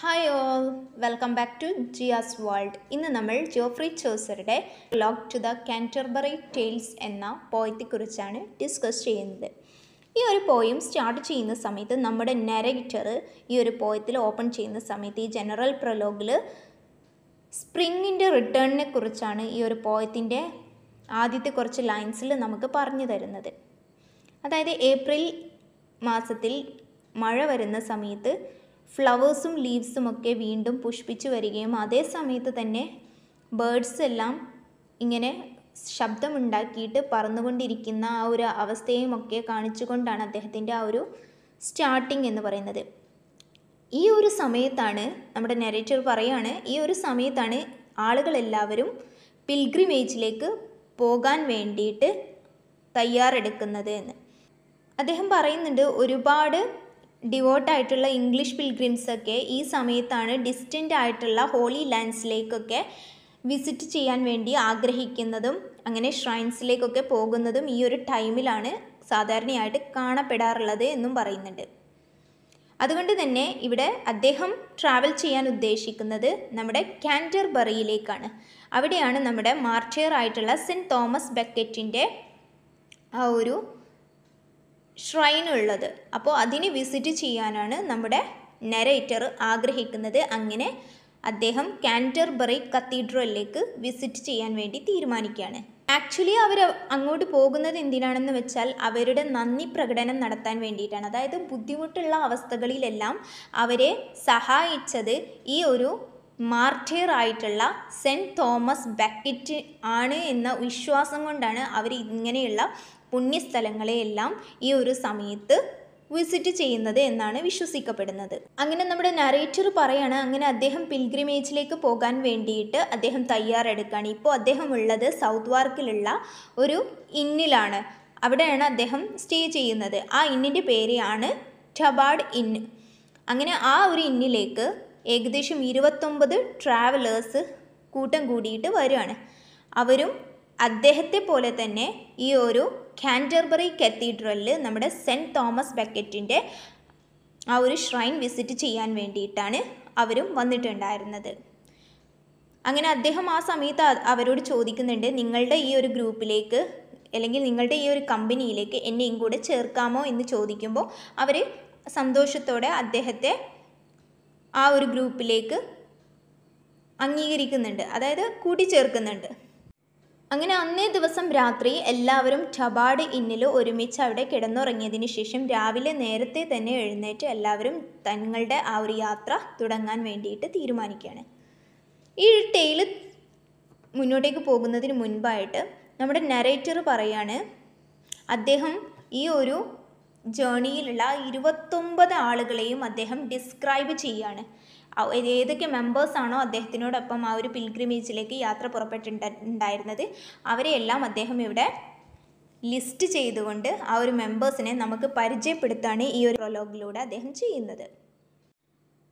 Hi all welcome back to Jiya's world ഇന്ന് നമ്മൾ Geoffrey ചോസറുടെ prologue to the Canterbury Tales എന്ന പോയത്തെക്കുറിച്ചാണ് discuss ചെയ്യുന്നത്. ഈ ഒരു പോയം സ്റ്റാർട്ട് ചെയ്യുന്ന സമയത്ത് നമ്മുടെ നെറേറ്റർ ഈ ഒരു പോയത്തിൽ ഓപ്പൺ ചെയ്യുന്ന സമയത്ത് ഈ ജനറൽ പ്രൊലോഗിൽ സ്പ്രിങ്ങിന്റെ റിട്ടേണിനെ കുറിച്ചാണ് ഈ ഒരു പോയത്തിന്റെ ആദ്യത്തെ കുറച്ച് ലൈൻസിൽ നമുക്ക് പറഞ്ഞു തരുന്നത്. അതായത് ഏപ്രിൽ മാസത്തിൽ മഴ വരുന്ന സമയത്ത് ഫ്ലവേഴ്സും ലീവ്സും ഒക്കെ വീണ്ടും പുഷ്പിച്ചു വരികയും അതേ സമയത്ത് തന്നെ ബേഡ്സ് എല്ലാം ഇങ്ങനെ ശബ്ദമുണ്ടാക്കിയിട്ട് പറന്നുകൊണ്ടിരിക്കുന്ന ആ ഒരു അവസ്ഥയും ഒക്കെ കാണിച്ചുകൊണ്ടാണ് അദ്ദേഹത്തിന്റെ ആ ഒരു സ്റ്റാർട്ടിംഗ് എന്ന് പറയുന്നത്. ഈ ഒരു സമയത്താണ് നമ്മുടെ നെറേറ്റർ പറയുകയാണ് ഈ ഒരു സമയത്താണ് ആളുകളെല്ലാവരും പിൽഗ്രിമേജിലേക്ക് പോകാൻ വേണ്ടിയിട്ട് തയ്യാറെടുക്കുന്നത് എന്ന്. അദ്ദേഹം പറയുന്നുണ്ട് ഒരുപാട് ഡിവോട്ടായിട്ടുള്ള ഇംഗ്ലീഷ് പിൽഗ്രിംസ് ഒക്കെ ഈ സമയത്താണ് ഡിസ്റ്റന്റ് ആയിട്ടുള്ള ഹോളി ലാൻഡ്സിലേക്കൊക്കെ വിസിറ്റ് ചെയ്യാൻ വേണ്ടി ആഗ്രഹിക്കുന്നതും അങ്ങനെ ഷ്രൈൻസിലേക്കൊക്കെ പോകുന്നതും ഈ ഒരു ടൈമിലാണ് സാധാരണയായിട്ട് കാണപ്പെടാറുള്ളത് എന്നും പറയുന്നുണ്ട്. അതുകൊണ്ട് തന്നെ ഇവിടെ അദ്ദേഹം ട്രാവൽ ചെയ്യാൻ ഉദ്ദേശിക്കുന്നത് നമ്മുടെ കാന്റർബറിയിലേക്കാണ് അവിടെയാണ് നമ്മുടെ മാർച്ചിയർ ആയിട്ടുള്ള സെന്റ് തോമസ് ബക്കറ്റിന്റെ ആ ഒരു ഷ്രൈൻ ഉള്ളത്. അപ്പോൾ അതിനെ വിസിറ്റ് ചെയ്യാനാണ് നമ്മുടെ നെറേറ്റർ ആഗ്രഹിക്കുന്നത്. അങ്ങനെ അദ്ദേഹം കാന്റർബറി കത്തീഡ്രലിലേക്ക് വിസിറ്റ് ചെയ്യാൻ വേണ്ടി തീരുമാനിക്കുകയാണ്. ആക്ച്വലി അവർ അങ്ങോട്ട് പോകുന്നത് എന്തിനാണെന്ന് വെച്ചാൽ അവരുടെ നന്ദി പ്രകടനം നടത്താൻ വേണ്ടിയിട്ടാണ്. അതായത് ബുദ്ധിമുട്ടുള്ള അവസ്ഥകളിലെല്ലാം അവരെ സഹായിച്ചത് ഈ ഒരു മാർട്ടിയർ ആയിട്ടുള്ള സെന്റ് തോമസ് ബക്കറ്റ് ആണ് എന്ന വിശ്വാസം കൊണ്ടാണ് അവർ ഇങ്ങനെയുള്ള പുണ്യസ്ഥലങ്ങളെയെല്ലാം ഈ ഒരു സമയത്ത് വിസിറ്റ് ചെയ്യുന്നത് എന്നാണ് വിശ്വസിക്കപ്പെടുന്നത്. അങ്ങനെ നമ്മുടെ നറേറ്റർ പറയാണ് അങ്ങനെ അദ്ദേഹം പിൽഗ്രിമേജിലേക്ക് പോകാൻ വേണ്ടിയിട്ട് അദ്ദേഹം തയ്യാറെടുക്കുകയാണ്. ഇപ്പോൾ അദ്ദേഹം ഉള്ളത് സൗത്ത് വാർക്കിലുള്ള ഒരു ഇന്നിലാണ്. അവിടെയാണ് അദ്ദേഹം സ്റ്റേ ചെയ്യുന്നത്. ആ ഇന്നിന്റെ പേരെയാണ് ടബാഡ് ഇന്ന് അങ്ങനെ ആ ഒരു ഇന്നിലേക്ക് ഏകദേശം ഇരുപത്തൊമ്പത് ട്രാവലേഴ്സ് കൂട്ടം കൂടിയിട്ട് വരുവാണ്. അവരും അദ്ദേഹത്തെ പോലെ തന്നെ ഈ ഒരു കാന്റർബറി കത്തീഡ്രലിൽ നമ്മുടെ സെന്റ് തോമസ് ബക്കറ്റിന്റെ ആ ഒരു ഷ്രൈൻ വിസിറ്റ് ചെയ്യാൻ വേണ്ടിയിട്ടാണ് അവരും വന്നിട്ടുണ്ടായിരുന്നത്. അങ്ങനെ അദ്ദേഹം ആ സമയത്ത് അവരോട് ചോദിക്കുന്നുണ്ട് നിങ്ങളുടെ ഈ ഒരു ഗ്രൂപ്പിലേക്ക് അല്ലെങ്കിൽ നിങ്ങളുടെ ഈ ഒരു കമ്പനിയിലേക്ക് എന്നെയും കൂടെ ചേർക്കാമോ? എന്ന് ചോദിക്കുമ്പോൾ അവർ സന്തോഷത്തോടെ അദ്ദേഹത്തെ ആ ഒരു ഗ്രൂപ്പിലേക്ക് അംഗീകരിക്കുന്നുണ്ട്. അതായത് കൂട്ടിച്ചേർക്കുന്നുണ്ട്. അങ്ങനെ അന്നേ ദിവസം രാത്രി എല്ലാവരും ടബാഡ് ഇന്നിൽ ഒരുമിച്ച് അവിടെ കിടന്നുറങ്ങിയതിന് ശേഷം രാവിലെ നേരത്തെ തന്നെ എഴുന്നേറ്റ് എല്ലാവരും തങ്ങളുടെ ആ ഒരു യാത്ര തുടങ്ങാൻ വേണ്ടിയിട്ട് തീരുമാനിക്കുകയാണ്. ഈ ടെയിൽ മുന്നോട്ടേക്ക് പോകുന്നതിന് മുൻപായിട്ട് നമ്മുടെ നരേറ്റർ പറയാണ് അദ്ദേഹം ഈ ഒരു ജേണിയിലുള്ള ഇരുപത്തൊമ്പത് ആളുകളെയും അദ്ദേഹം ഡിസ്ക്രൈബ് ചെയ്യാണ്. ഏതൊക്കെ മെമ്പേഴ്സാണോ അദ്ദേഹത്തിനോടൊപ്പം ആ ഒരു പിൽഗ്രിമേജിലേക്ക് യാത്ര പുറപ്പെട്ടിട്ടുണ്ടായിരുന്നത് അവരെയെല്ലാം അദ്ദേഹം ഇവിടെ ലിസ്റ്റ് ചെയ്തുകൊണ്ട് ആ ഒരു മെമ്പേഴ്സിനെ നമുക്ക് പരിചയപ്പെടുത്താണ് ഈ ഒരു പ്രൊലോഗിലൂടെ അദ്ദേഹം ചെയ്യുന്നത്.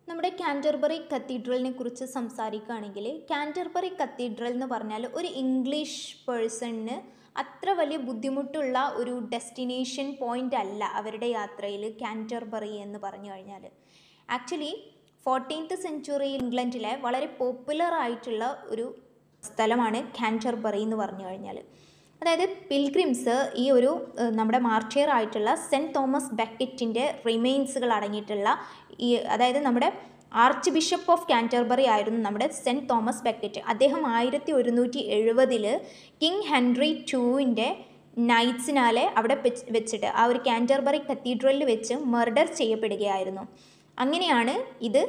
നമ്മുടെ കാന്റർബറി കത്തീഡ്രലിനെ കുറിച്ച് സംസാരിക്കുകയാണെങ്കിൽ കാന്റർബറി കത്തീഡ്രൽ എന്ന് പറഞ്ഞാൽ ഒരു ഇംഗ്ലീഷ് പേഴ്സണിന് അത്ര വലിയ ബുദ്ധിമുട്ടുള്ള ഒരു ഡെസ്റ്റിനേഷൻ പോയിന്റ് അല്ല അവരുടെ യാത്രയിൽ കാന്റർബറി എന്ന് പറഞ്ഞു കഴിഞ്ഞാൽ. ആക്ച്വലി ഫോർട്ടീൻത്ത് സെഞ്ചുറി ഇംഗ്ലണ്ടിലെ വളരെ പോപ്പുലർ ആയിട്ടുള്ള ഒരു സ്ഥലമാണ് കാന്റർബറി എന്ന് പറഞ്ഞു കഴിഞ്ഞാൽ അതായത് പിൽഗ്രിംസ് ഈ ഒരു നമ്മുടെ മാർച്ചിയർ ആയിട്ടുള്ള സെന്റ് തോമസ് ബക്കറ്റിന്റെ റിമെയിൻസുകൾ അടങ്ങിയിട്ടുള്ള ഈ അതായത് നമ്മുടെ ആർച്ച് ബിഷപ്പ് ഓഫ് കാന്റർബറി ആയിരുന്നു നമ്മുടെ സെന്റ് തോമസ് ബക്കറ്റ് അദ്ദേഹം ആയിരത്തി ഒരുന്നൂറ്റി എഴുപതിൽ കിങ് ഹെൻറി ടൂവിന്റെ നൈറ്റ്സിനാലെ അവിടെ വെച്ചിട്ട് ആ ഒരു കാന്റർബറി കത്തീഡ്രലിൽ വെച്ച് മർഡർ ചെയ്യപ്പെടുകയായിരുന്നു. അങ്ങനെയാണ് ഇത്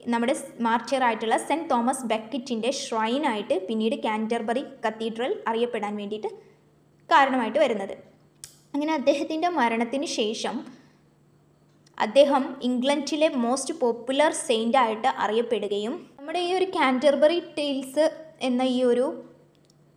നമ്മുടെ മാർച്ചറായിട്ടുള്ള സെന്റ് തോമസ് ബക്കറ്റിന്റെ ഷ്രൈനായിട്ട് പിന്നീട് കാന്റർബറി കത്തീഡ്രൽ അറിയപ്പെടാൻ വേണ്ടിയിട്ട് കാരണമായിട്ട് വരുന്നത്. അങ്ങനെ അദ്ദേഹത്തിന്റെ മരണത്തിന് ശേഷം അദ്ദേഹം ഇംഗ്ലണ്ടിലെ മോസ്റ്റ് പോപ്പുലർ സെയിന്റ് ആയിട്ട് അറിയപ്പെടുകയും നമ്മുടെ ഈ ഒരു കാന്റർബറി ടെയിൽസ് എന്ന ഈ ഒരു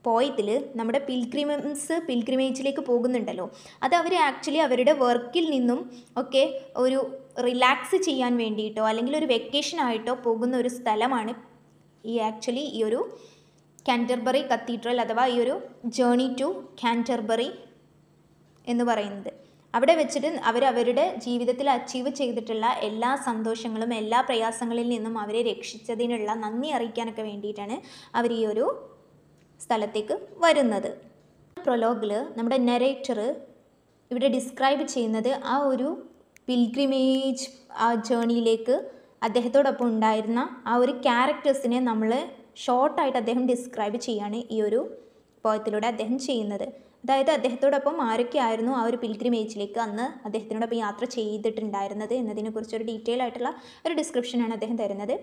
പോയത്തിൽ നമ്മുടെ പിൽഗ്രിമൻസ് പിൽഗ്രിമേജിലേക്ക് പോകുന്നുണ്ടല്ലോ. അത് അവർ ആക്ച്വലി അവരുടെ വർക്കിൽ നിന്നും ഒക്കെ ഒരു റിലാക്സ് ചെയ്യാൻ വേണ്ടിയിട്ടോ അല്ലെങ്കിൽ ഒരു വെക്കേഷൻ ആയിട്ടോ പോകുന്ന ഒരു സ്ഥലമാണ് ഈ ആക്ച്വലി ഈ ഒരു കാന്റർബറി കത്തീഡ്രൽ അഥവാ ഈ ഒരു ജേണി ടു കാന്റർബറി എന്ന് പറയുന്നത്. അവിടെ വെച്ചിട്ട് അവർ അവരുടെ ജീവിതത്തിൽ അച്ചീവ് ചെയ്തിട്ടുള്ള എല്ലാ സന്തോഷങ്ങളും എല്ലാ പ്രയാസങ്ങളിൽ നിന്നും അവരെ രക്ഷിച്ചതിനുള്ള നന്ദി അറിയിക്കാനൊക്കെ വേണ്ടിയിട്ടാണ് അവർ ഈ ഒരു സ്ഥലത്തേക്ക് വരുന്നത്. പ്രൊലോഗിൽ നമ്മുടെ നെറേറ്റർ ഇവിടെ ഡിസ്ക്രൈബ് ചെയ്യുന്നത് ആ ഒരു പിൽഗ്രിമേജ് ആ ജേണിയിലേക്ക് അദ്ദേഹത്തോടൊപ്പം ഉണ്ടായിരുന്ന ആ ഒരു ക്യാരക്ടേഴ്സിനെ നമ്മൾ ഷോർട്ടായിട്ട് അദ്ദേഹം ഡിസ്ക്രൈബ് ചെയ്യാണ് ഈ ഒരു പോയത്തിലൂടെ അദ്ദേഹം ചെയ്യുന്നത്. അതായത് അദ്ദേഹത്തോടൊപ്പം ആരൊക്കെയായിരുന്നു ആ ഒരു പിൽഗ്രിമേജിലേക്ക് അന്ന് അദ്ദേഹത്തിനോടൊപ്പം യാത്ര ചെയ്തിട്ടുണ്ടായിരുന്നത് എന്നതിനെക്കുറിച്ച് ഒരു ഡീറ്റെയിൽ ആയിട്ടുള്ള ഒരു ഡിസ്ക്രിപ്ഷനാണ് അദ്ദേഹം തരുന്നത്.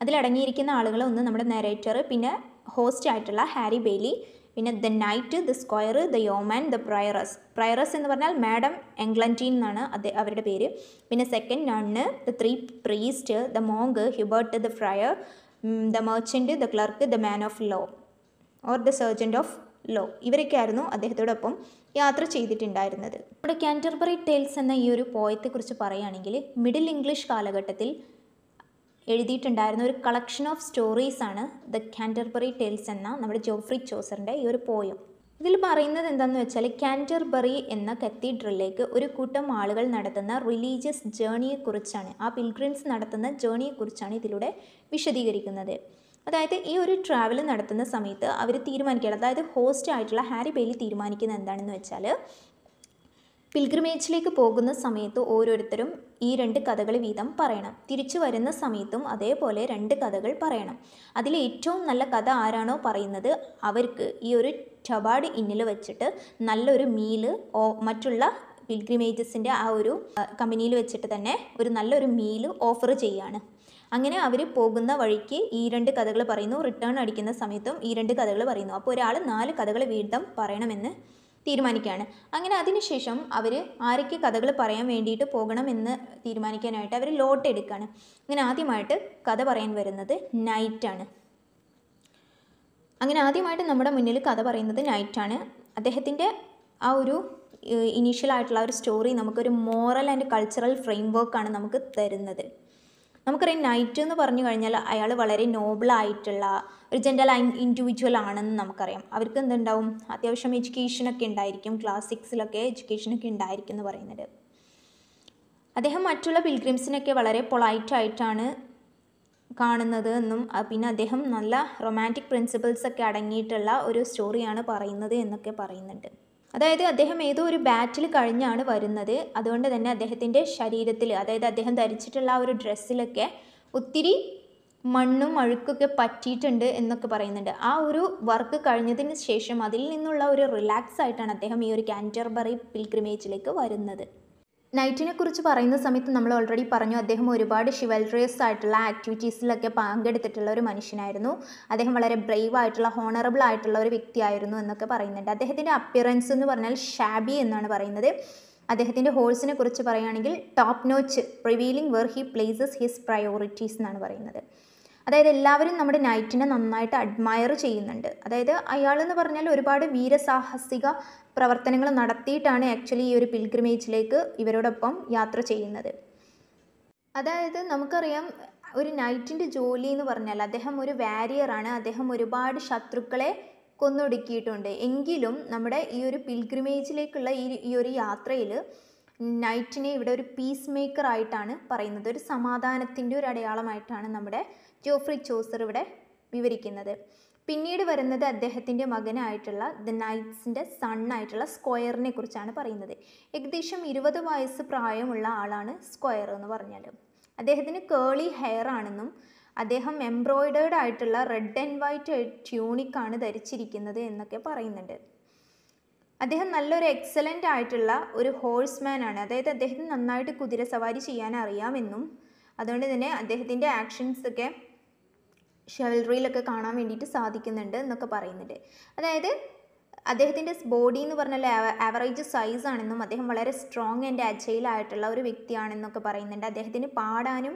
അതിലടങ്ങിയിരിക്കുന്ന ആളുകൾ ഒന്ന് നമ്മുടെ നെറേറ്റർ പിന്നെ ഹോസ്റ്റ് ആയിട്ടുള്ള ഹാരി ബെയ്ലി പിന്നെ the knight the squire the yeoman the prioress prioress എന്ന് പറഞ്ഞാൽ മാഡം എംഗ്ലന്റീൻ എന്നാണ് അത് അവരുടെ പേര്. പിന്നെ second nun the three priest the monk Hubert the friar the merchant the clerk the man of law or the sergeant of law ഇവരൊക്കെ ആയിരുന്നു അദ്ദേഹത്തോടൊപ്പം യാത്ര ചെയ്തിട്ടുണ്ടായിരുന്നത്. നമ്മുടെ കാന്റർബറി ടെയിൽസ് എന്ന ഈ ഒരു പോയത്തെക്കുറിച്ച് പറയുകയാണെങ്കിൽ മിഡിൽ ഇംഗ്ലീഷ് കാലഘട്ടത്തിൽ എഴുതിയിട്ടുണ്ടായിരുന്ന ഒരു കളക്ഷൻ ഓഫ് സ്റ്റോറീസ് ആണ് ദ കാന്റർബറി ടെയിൽസ് എന്ന നമ്മുടെ ജോഫ്രി ചോസറിന്റെ ഈ ഒരു പോയം ഇതിൽ പറയുന്നത് എന്താണെന്ന് വെച്ചാൽ കാന്റർബറി എന്ന കത്തീഡ്രലിലേക്ക് ഒരു കൂട്ടം ആളുകൾ നടത്തുന്ന റിലീജിയസ് ജേണിയെക്കുറിച്ചാണ് ആ പിൽഗ്രിംസ് നടത്തുന്ന ജേണിയെക്കുറിച്ചാണ് ഇതിലൂടെ വിശദീകരിക്കുന്നത്. അതായത് ഈ ഒരു ട്രാവൽ നടത്തുന്ന സമയത്ത് അവർ തീരുമാനിക്കുകയാണ് അതായത് ഹോസ്റ്റ് ആയിട്ടുള്ള ഹാരി ബെയിലി തീരുമാനിക്കുന്നത് എന്താണെന്ന് വെച്ചാൽ പിൽഗ്രിമേജിലേക്ക് പോകുന്ന സമയത്ത് ഓരോരുത്തരും ഈ രണ്ട് കഥകൾ വീതം പറയണം. തിരിച്ചു വരുന്ന സമയത്തും അതേപോലെ രണ്ട് കഥകൾ പറയണം. അതിൽ ഏറ്റവും നല്ല കഥ ആരാണോ പറയുന്നത് അവർക്ക് ഈ ഒരു ടബാഡ് ഇന്നിൽ വെച്ചിട്ട് നല്ലൊരു മീൽ ഓ മറ്റുള്ള പിൽഗ്രിമേജസിന്റെ ആ ഒരു കമ്പനിയിൽ വെച്ചിട്ട് തന്നെ ഒരു നല്ലൊരു മീൽ ഓഫർ ചെയ്യാണ്. അങ്ങനെ അവർ പോകുന്ന വഴിക്ക് ഈ രണ്ട് കഥകൾ പറയുന്നു. റിട്ടേൺ അടിക്കുന്ന സമയത്തും ഈ രണ്ട് കഥകൾ പറയുന്നു. അപ്പോൾ ഒരാൾ നാല് കഥകൾ വീതം പറയണമെന്ന് തീരുമാനിക്കുകയാണ്. അങ്ങനെ അതിനുശേഷം അവർ ആരൊക്കെ കഥകൾ പറയാൻ വേണ്ടിയിട്ട് പോകണമെന്ന് തീരുമാനിക്കാനായിട്ട് അവർ ലോട്ട് എടുക്കുകയാണ്. അങ്ങനെ ആദ്യമായിട്ട് കഥ പറയാൻ വരുന്നത് നൈറ്റാണ്. അങ്ങനെ ആദ്യമായിട്ട് നമ്മുടെ മുന്നിൽ കഥ പറയുന്നത് നൈറ്റാണ്. അദ്ദേഹത്തിന്റെ ആ ഒരു ഇനീഷ്യൽ ആയിട്ടുള്ള ഒരു സ്റ്റോറി നമുക്കൊരു മോറൽ ആൻഡ് കൾച്ചറൽ ഫ്രെയിം വർക്കാണ് നമുക്ക് തരുന്നത്. നമുക്കറിയാം നൈറ്റ് എന്ന് പറഞ്ഞു കഴിഞ്ഞാൽ അയാൾ വളരെ നോബിളായിട്ടുള്ള ഒരു ജനറൽ ഇൻഡിവിജ്വൽ ആണെന്ന് നമുക്കറിയാം. അവർക്ക് എന്തുണ്ടാവും? അത്യാവശ്യം എഡ്യൂക്കേഷനൊക്കെ ഉണ്ടായിരിക്കും. ക്ലാസ് സിക്സിലൊക്കെ എഡ്യൂക്കേഷനൊക്കെ ഉണ്ടായിരിക്കും എന്ന് പറയുന്നത്. അദ്ദേഹം മറ്റുള്ള പിൽഗ്രിംസിനൊക്കെ വളരെ പൊളൈറ്റായിട്ടാണ് കാണുന്നത് എന്നും പിന്നെ അദ്ദേഹം നല്ല റൊമാന്റിക് പ്രിൻസിപ്പിൾസൊക്കെ അടങ്ങിയിട്ടുള്ള ഒരു സ്റ്റോറിയാണ് പറയുന്നത് എന്നൊക്കെ പറയുന്നുണ്ട്. അതായത് അദ്ദേഹം ഏതോ ഒരു ബാറ്റിൽ കഴിഞ്ഞാണ് വരുന്നത്. അതുകൊണ്ട് തന്നെ അദ്ദേഹത്തിന്റെ ശരീരത്തിൽ അതായത് അദ്ദേഹം ധരിച്ചിട്ടുള്ള ആ ഒരു ഡ്രസ്സിലൊക്കെ ഒത്തിരി മണ്ണും അഴുക്കൊക്കെ പറ്റിയിട്ടുണ്ട് എന്നൊക്കെ പറയുന്നുണ്ട്. ആ ഒരു വർക്ക് കഴിഞ്ഞതിന് ശേഷം അതിൽ നിന്നുള്ള ഒരു റിലാക്സ് ആയിട്ടാണ് അദ്ദേഹം ഈ ഒരു കാന്റർബറി പിൽഗ്രിമേജിലേക്ക് വരുന്നത്. നൈറ്റിനെ കുറിച്ച് പറയുന്ന സമയത്ത് നമ്മൾ ഓൾറെഡി പറഞ്ഞു അദ്ദേഹം ഒരുപാട് ഷിവൽറിയസ് ആയിട്ടുള്ള ആക്ടിവിറ്റീസിലൊക്കെ പങ്കെടുത്തിട്ടുള്ള ഒരു മനുഷ്യനായിരുന്നു. അദ്ദേഹം വളരെ ബ്രേവ് ആയിട്ടുള്ള ഹോണറബിൾ ആയിട്ടുള്ള ഒരു വ്യക്തിയായിരുന്നു എന്നൊക്കെ പറയുന്നുണ്ട്. അദ്ദേഹത്തിന്റെ അപ്പിയറൻസ് എന്ന് പറഞ്ഞാൽ ഷാബി എന്നാണ് പറയുന്നത്. അദ്ദേഹത്തിന്റെ ഹോൾസിനെ കുറിച്ച് പറയുകയാണെങ്കിൽ top notch revealing where he places his priorities എന്നാണ് പറയുന്നത്. അതായത് എല്ലാവരും നമ്മുടെ നൈറ്റിനെ നന്നായിട്ട് അഡ്മയർ ചെയ്യുന്നുണ്ട്. അതായത് അയാൾ എന്ന് പറഞ്ഞാൽ ഒരുപാട് വീരസാഹസിക പ്രവർത്തനങ്ങൾ നടത്തിയിട്ടാണ് ആക്ച്വലി ഈ ഒരു പിൽഗ്രിമേജിലേക്ക് ഇവരോടൊപ്പം യാത്ര ചെയ്യുന്നത്. അതായത് നമുക്കറിയാം ഒരു നൈറ്റിന്റെ ജോലി എന്ന് പറഞ്ഞാൽ അദ്ദേഹം ഒരു വാരിയറാണ് അദ്ദേഹം ഒരുപാട് ശത്രുക്കളെ കൊന്നൊടുക്കിയിട്ടുണ്ട്. എങ്കിലും നമ്മുടെ ഈ ഒരു പിൽഗ്രിമേജിലേക്കുള്ള ഈ ഈ ഒരു യാത്രയിൽ നൈറ്റിനെ ഇവിടെ ഒരു പീസ് മേക്കർ ആയിട്ടാണ് പറയുന്നത്. ഒരു സമാധാനത്തിന്റെ ഒരു അടയാളമായിട്ടാണ് നമ്മുടെ ജോഫ്രി ചോസർ ഇവിടെ വിവരിക്കുന്നത്. പിന്നീട് വരുന്നത് അദ്ദേഹത്തിന്റെ മകനായിട്ടുള്ള ദ നൈറ്റ്സിന്റെ സണ്ണായിട്ടുള്ള സ്ക്വയറിനെ കുറിച്ചാണ് പറയുന്നത്. ഏകദേശം ഇരുപത് വയസ്സ് പ്രായമുള്ള ആളാണ് സ്ക്വയർ എന്ന് പറഞ്ഞാൽ അദ്ദേഹത്തിന് കേളി ഹെയർ ആണെന്നും അദ്ദേഹം എംബ്രോയിഡേഡ് ആയിട്ടുള്ള റെഡ് ആൻഡ് വൈറ്റ് ട്യൂണിക്കാണ് ധരിച്ചിരിക്കുന്നത് എന്നൊക്കെ പറയുന്നുണ്ട്. അദ്ദേഹം നല്ലൊരു എക്സലന്റ് ആയിട്ടുള്ള ഒരു ഹോഴ്സ്മാൻ ആണ്. അതായത് അദ്ദേഹത്തിന് നന്നായിട്ട് കുതിര സവാരി ചെയ്യാൻ അറിയാമെന്നും അതുകൊണ്ട് തന്നെ അദ്ദേഹത്തിന്റെ ആക്ഷൻസ് ഒക്കെ ഷെവൽറിയിലൊക്കെ കാണാൻ വേണ്ടിയിട്ട് സാധിക്കുന്നുണ്ട് എന്നൊക്കെ പറയുന്നുണ്ട്. അതായത് അദ്ദേഹത്തിന്റെ ബോഡി എന്ന് പറഞ്ഞാൽ ആവറേജ് സൈസ് ആണെന്നും അദ്ദേഹം വളരെ സ്ട്രോങ് ആൻഡ് അജൈൽ ആയിട്ടുള്ള ഒരു വ്യക്തിയാണെന്നൊക്കെ പറയുന്നുണ്ട്. അദ്ദേഹത്തിന് പാടാനും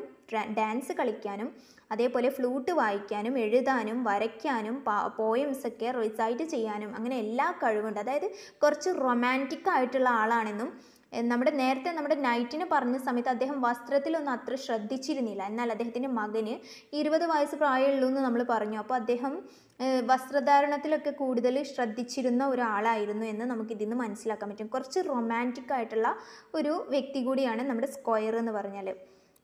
ഡാൻസ് കളിക്കാനും അതേപോലെ ഫ്ലൂട്ട് വായിക്കാനും എഴുതാനും വരയ്ക്കാനും പോയംസ് ഒക്കെ റിസൈറ്റ് ചെയ്യാനും അങ്ങനെ എല്ലാ കഴിവുണ്ട്. അതായത് കുറച്ച് റൊമാന്റിക് ആയിട്ടുള്ള ആളാണെന്നും നമ്മുടെ നേരത്തെ നമ്മുടെ നൈറ്റിന് പറഞ്ഞ സമയത്ത് അദ്ദേഹം വസ്ത്രത്തിലൊന്നും അത്ര ശ്രദ്ധിച്ചിരുന്നില്ല. എന്നാൽ അദ്ദേഹത്തിന്റെ മകന് ഇരുപത് വയസ്സ് പ്രായമുള്ളൂ എന്ന് നമ്മൾ പറഞ്ഞു. അപ്പോൾ അദ്ദേഹം വസ്ത്രധാരണത്തിലൊക്കെ കൂടുതൽ ശ്രദ്ധിച്ചിരുന്ന ഒരാളായിരുന്നു എന്ന് നമുക്ക് നിന്ന് മനസ്സിലാക്കാൻ പറ്റും. കുറച്ച് റൊമാന്റിക് ആയിട്ടുള്ള ഒരു വ്യക്തി കൂടിയാണ് നമ്മുടെ സ്ക്വയർ എന്ന് പറഞ്ഞാൽ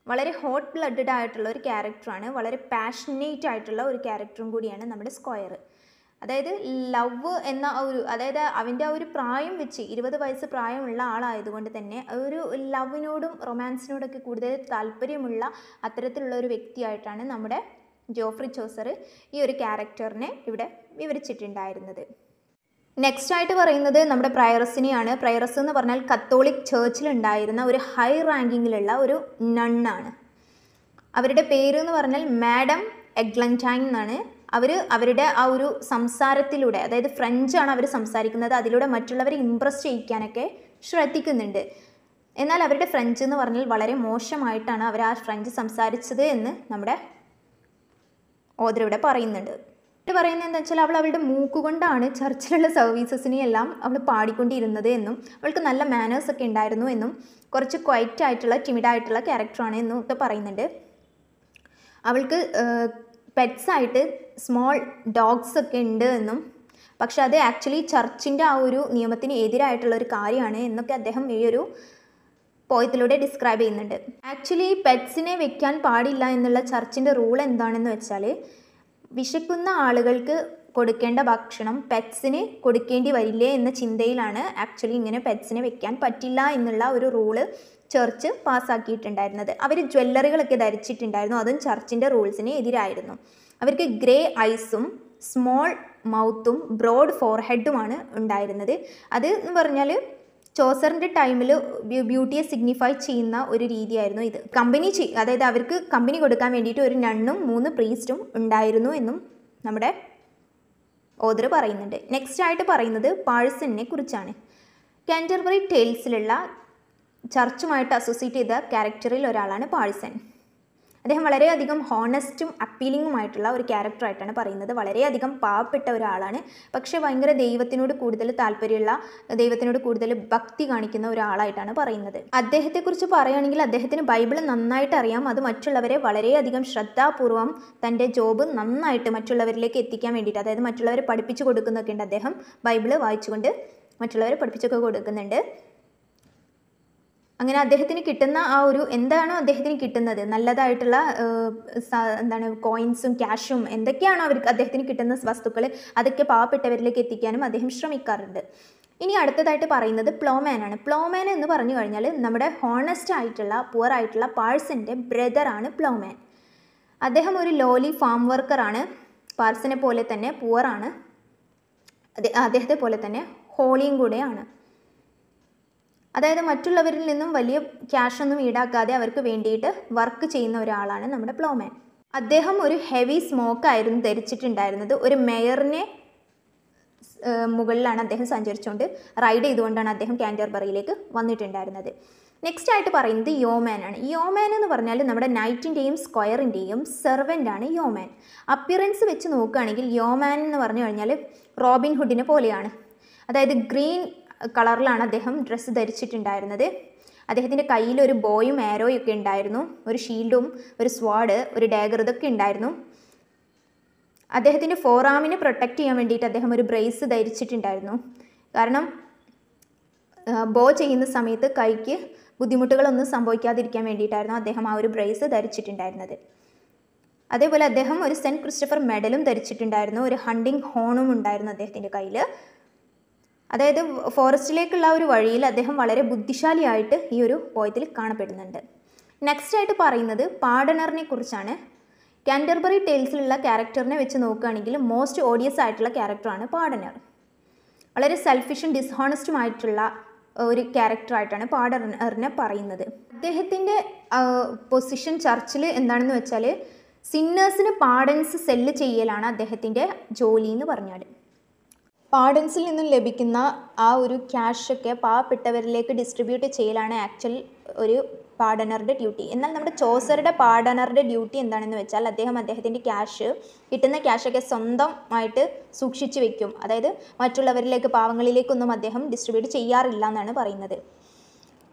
വളരെ ഹോട്ട് ബ്ലഡഡ് ആയിട്ടുള്ള ഒരു ക്യാരക്ടറാണ് വളരെ പാഷനേറ്റ് ആയിട്ടുള്ള ഒരു ക്യാരക്ടറും കൂടിയാണ് നമ്മുടെ സ്ക്വയർ അതായത് ലവ് എന്ന ഒരു അതായത് അവന്റെ ആ ഒരു പ്രായം വെച്ച് ഇരുപത് വയസ്സ് പ്രായമുള്ള ആളായതുകൊണ്ട് തന്നെ ഒരു ലവിനോടും റൊമാൻസിനോടൊക്കെ കൂടുതൽ താല്പര്യമുള്ള അത്തരത്തിലുള്ള ഒരു വ്യക്തിയായിട്ടാണ് നമ്മുടെ ജോഫ്രി ചോസർ ഈ ഒരു ക്യാരക്ടറിനെ ഇവിടെ വിവരിച്ചിട്ടുണ്ടായിരുന്നത്. നെക്സ്റ്റ് ആയിട്ട് പറയുന്നത് നമ്മുടെ പ്രയറസിനെയാണ്. പ്രയറസ് എന്ന് പറഞ്ഞാൽ കത്തോളിക് ചേർച്ചിലുണ്ടായിരുന്ന ഒരു ഹൈ റാങ്കിങ്ങിലുള്ള ഒരു നണ്ണാണ് അവരുടെ പേര് എന്ന് പറഞ്ഞാൽ മാഡം എഗ്ലന്റൈൻ എന്നാണ്. അവർ അവരുടെ ആ ഒരു സംസാരത്തിലൂടെ അതായത് ഫ്രഞ്ചാണ് അവർ സംസാരിക്കുന്നത് അതിലൂടെ മറ്റുള്ളവരെ ഇമ്പ്രസ് ചെയ്യിക്കാനൊക്കെ ശ്രദ്ധിക്കുന്നുണ്ട്. എന്നാൽ അവരുടെ ഫ്രഞ്ച് എന്ന് പറഞ്ഞാൽ വളരെ മോശമായിട്ടാണ് അവർ ആ ഫ്രഞ്ച് സംസാരിച്ചത് എന്ന് നമ്മുടെ ഓദർ ഇവിടെ പറയുന്നുണ്ട്. എന്നിട്ട് പറയുന്നത് എന്താ വെച്ചാൽ അവൾ അവളുടെ മൂക്കുകൊണ്ടാണ് ചർച്ചിലുള്ള സർവീസസിനെ എല്ലാം അവൾ പാടിക്കൊണ്ടിരുന്നത് എന്നും അവൾക്ക് നല്ല മാനേഴ്സ് ഒക്കെ ഉണ്ടായിരുന്നു എന്നും കുറച്ച് ക്വയറ്റ് ആയിട്ടുള്ള ടിമിഡായിട്ടുള്ള ക്യാരക്ടറാണ് എന്നും ഒക്കെ പറയുന്നുണ്ട്. അവൾക്ക് പെറ്റ്സ് ആയിട്ട് സ്മോൾ ഡോഗ്സ് ഒക്കെ ഉണ്ട് എന്നും. പക്ഷെ അത് ആക്ച്വലി ചർച്ചിന്റെ ആ ഒരു നിയമത്തിന് എതിരായിട്ടുള്ള ഒരു കാര്യമാണ് എന്നൊക്കെ അദ്ദേഹം ഈ ഒരു പോയത്തിലൂടെ ഡിസ്ക്രൈബ് ചെയ്യുന്നുണ്ട്. ആക്ച്വലി പെറ്റ്സിനെ വെക്കാൻ പാടില്ല എന്നുള്ള ചർച്ചിന്റെ റൂൾ എന്താണെന്ന് വെച്ചാൽ വിശക്കുന്ന ആളുകൾക്ക് കൊടുക്കേണ്ട ഭക്ഷണം പെറ്റ്സിന് കൊടുക്കേണ്ടി വരില്ലേ എന്ന ചിന്തയിലാണ് ആക്ച്വലി ഇങ്ങനെ പെറ്റ്സിനെ വെക്കാൻ പറ്റില്ല എന്നുള്ള ഒരു റൂൾ ചർച്ച് പാസ്സാക്കിയിട്ടുണ്ടായിരുന്നത് അവർ ജ്വല്ലറികളൊക്കെ ധരിച്ചിട്ടുണ്ടായിരുന്നു. അതും ചർച്ചിന്റെ റൂൾസിന് എതിരായിരുന്നു. അവർക്ക് ഗ്രേ ഐസും സ്മോൾ മൗത്തും ബ്രോഡ് ഫോർഹെഡുമാണ് ഉണ്ടായിരുന്നത്. അത് എന്ന് പറഞ്ഞാൽ ചോസറിന്റെ ടൈമിൽ ബ്യൂട്ടിയെ സിഗ്നിഫൈ ചെയ്യുന്ന ഒരു രീതിയായിരുന്നു ഇത്. കമ്പനി അതായത് അവർക്ക് കമ്പനി കൊടുക്കാൻ വേണ്ടിയിട്ട് ഒരു നണ്ണും മൂന്ന് പ്രീസ്റ്റും ഉണ്ടായിരുന്നു എന്നും നമ്മുടെ ഓദർ പറയുന്നുണ്ട്. നെക്സ്റ്റ് ആയിട്ട് പറയുന്നത് പാഴ്സണിനെ കുറിച്ചാണ്. കാന്റർബറി ടെയിൽസിലുള്ള ചർച്ചുമായിട്ട് അസോസിയേറ്റ് ചെയ്ത ക്യാരക്ടറിൽ ഒരാളാണ് പാഴ്സൺ. അദ്ദേഹം വളരെയധികം ഹോണസ്റ്റും അപ്പീലിങ്ങുമായിട്ടുള്ള ഒരു ക്യാരക്ടറായിട്ടാണ് പറയുന്നത്. വളരെയധികം പാവപ്പെട്ട ഒരാളാണ്. പക്ഷേ ഭയങ്കര ദൈവത്തിനോട് കൂടുതൽ താല്പര്യമുള്ള ദൈവത്തിനോട് കൂടുതൽ ഭക്തി കാണിക്കുന്ന ഒരാളായിട്ടാണ് പറയുന്നത്. അദ്ദേഹത്തെക്കുറിച്ച് പറയുകയാണെങ്കിൽ അദ്ദേഹത്തിന് ബൈബിൾ നന്നായിട്ട് അറിയാം. അത് മറ്റുള്ളവരെ വളരെയധികം ശ്രദ്ധാപൂർവം തന്റെ ജോബ് നന്നായിട്ട് മറ്റുള്ളവരിലേക്ക് എത്തിക്കാൻ വേണ്ടിയിട്ട് അതായത് മറ്റുള്ളവരെ പഠിപ്പിച്ചു കൊടുക്കുന്നൊക്കെ ഉണ്ട് അദ്ദേഹം. ബൈബിൾ വായിച്ചുകൊണ്ട് മറ്റുള്ളവരെ പഠിപ്പിച്ചൊക്കെ കൊടുക്കുന്നുണ്ട്. അങ്ങനെ അദ്ദേഹത്തിന് കിട്ടുന്ന ആ ഒരു എന്താണോ അദ്ദേഹത്തിന് കിട്ടുന്നത്? നല്ലതായിട്ടുള്ള എന്താണ് കോയിൻസും ക്യാഷും എന്തൊക്കെയാണോ അവർക്ക് അദ്ദേഹത്തിന് കിട്ടുന്ന വസ്തുക്കൾ അതൊക്കെ പാവപ്പെട്ടവരിലേക്ക് എത്തിക്കാനും അദ്ദേഹം ശ്രമിക്കാറുണ്ട്. ഇനി അടുത്തതായിട്ട് പറയുന്നത് പ്ലോമാൻ ആണ്. പ്ലോമാൻ എന്ന് പറഞ്ഞു കഴിഞ്ഞാൽ നമ്മുടെ ഹോണസ്റ്റ് ആയിട്ടുള്ള പുവർ ആയിട്ടുള്ള പാഴ്സന്റെ ബ്രദറാണ് പ്ലോമാൻ അദ്ദേഹം ഒരു ലോലി ഫാം വർക്കറാണ് പാർസനെ പോലെ തന്നെ പുവറാണ് അദ്ദേഹത്തെ പോലെ തന്നെ ഹോളിയും കൂടെയാണ് അതായത് മറ്റുള്ളവരിൽ നിന്നും വലിയ ക്യാഷ് ഒന്നും ഈടാക്കാതെ അവർക്ക് വേണ്ടിയിട്ട് വർക്ക് ചെയ്യുന്ന ഒരാളാണ് നമ്മുടെ പ്ലോമാൻ അദ്ദേഹം ഒരു ഹെവി സ്മോക്ക് ആയിരുന്നു ധരിച്ചിട്ടുണ്ടായിരുന്നത്. ഒരു മേയറിനെ മുകളിലാണ് അദ്ദേഹം സഞ്ചരിച്ചുകൊണ്ട് റൈഡ് ചെയ്തുകൊണ്ടാണ് അദ്ദേഹം കാൻഡർബറിയിലേക്ക് വന്നിട്ടുണ്ടായിരുന്നത്. നെക്സ്റ്റ് ആയിട്ട് പറയുന്നത് യോമാൻ ആണ്. യോമാൻ എന്ന് പറഞ്ഞാൽ നമ്മുടെ നൈറ്റിന്റെയും സ്ക്വയറിന്റെയും സെർവന്റ് ആണ് യോമാൻ അപ്പിയറൻസ് വെച്ച് നോക്കുകയാണെങ്കിൽ യോമാൻ എന്ന് പറഞ്ഞു കഴിഞ്ഞാൽ റോബിൻ ഹുഡിനെ പോലെയാണ്. അതായത് ഗ്രീൻ കളറിലാണ് അദ്ദേഹം ഡ്രസ്സ് ധരിച്ചിട്ടുണ്ടായിരുന്നത്. അദ്ദേഹത്തിന്റെ കയ്യിൽ ഒരു ബോയും ആരോയും ഒക്കെ ഉണ്ടായിരുന്നു. ഒരു ഷീൽഡും ഒരു സ്വാഡ് ഒരു ഡാഗർ ഇതൊക്കെ ഉണ്ടായിരുന്നു. അദ്ദേഹത്തിന്റെ ഫോറാമിനെ പ്രൊട്ടക്റ്റ് ചെയ്യാൻ വേണ്ടിയിട്ട് അദ്ദേഹം ഒരു ബ്രേസ് ധരിച്ചിട്ടുണ്ടായിരുന്നു. കാരണം ബോ ചെയ്യുന്ന സമയത്ത് കൈക്ക് ബുദ്ധിമുട്ടുകളൊന്നും സംഭവിക്കാതിരിക്കാൻ വേണ്ടിയിട്ടായിരുന്നു അദ്ദേഹം ആ ഒരു ബ്രേസ് ധരിച്ചിട്ടുണ്ടായിരുന്നത്. അതേപോലെ അദ്ദേഹം ഒരു സെന്റ് ക്രിസ്റ്റഫർ മെഡലും ധരിച്ചിട്ടുണ്ടായിരുന്നു. ഒരു ഹണ്ടിങ് ഹോണും ഉണ്ടായിരുന്നു അദ്ദേഹത്തിന്റെ കയ്യിൽ അതായത് ഫോറസ്റ്റിലേക്കുള്ള ഒരു വഴിയിൽ അദ്ദേഹം വളരെ ബുദ്ധിശാലിയായിട്ട് ഈ ഒരു പോയത്തിൽ കാണപ്പെടുന്നുണ്ട്. നെക്സ്റ്റ് ആയിട്ട് പറയുന്നത് പാഡനറിനെ കുറിച്ചാണ്. കാൻഡർബറി ടെയിൽസിലുള്ള ക്യാരക്ടറിനെ വെച്ച് നോക്കുകയാണെങ്കിൽ മോസ്റ്റ് ഓഡിയസ് ആയിട്ടുള്ള ക്യാരക്ടറാണ് പാഡനർ വളരെ സെൽഫിഷും ഡിസ്ഹോണസ്റ്റുമായിട്ടുള്ള ഒരു ക്യാരക്ടറായിട്ടാണ് പാഡനറിനെ പറയുന്നത്. അദ്ദേഹത്തിന്റെ പൊസിഷൻ ചർച്ചിൽ എന്താണെന്ന് വെച്ചാൽ സിന്നേഴ്സിന് പാഡൻസ് സെല്ല് ചെയ്യലാണ് അദ്ദേഹത്തിന്റെ ജോലി എന്ന് പറഞ്ഞാൽ പാഡൻസിൽ നിന്നും ലഭിക്കുന്ന ആ ഒരു ക്യാഷൊക്കെ പാവപ്പെട്ടവരിലേക്ക് ഡിസ്ട്രിബ്യൂട്ട് ചെയ്യലാണ് ആക്ച്വൽ ഒരു പാഡനറുടെ ഡ്യൂട്ടി. എന്നാൽ നമ്മുടെ ചോസറുടെ പാഡനറുടെ ഡ്യൂട്ടി എന്താണെന്ന് വെച്ചാൽ അദ്ദേഹം അദ്ദേഹത്തിന്റെ ക്യാഷ് കിട്ടുന്ന ക്യാഷൊക്കെ സ്വന്തമായിട്ട് സൂക്ഷിച്ചു വെക്കും. അതായത് മറ്റുള്ളവരിലേക്ക് പാവങ്ങളിലേക്കൊന്നും അദ്ദേഹം ഡിസ്ട്രിബ്യൂട്ട് ചെയ്യാറില്ല എന്നാണ് പറയുന്നത്.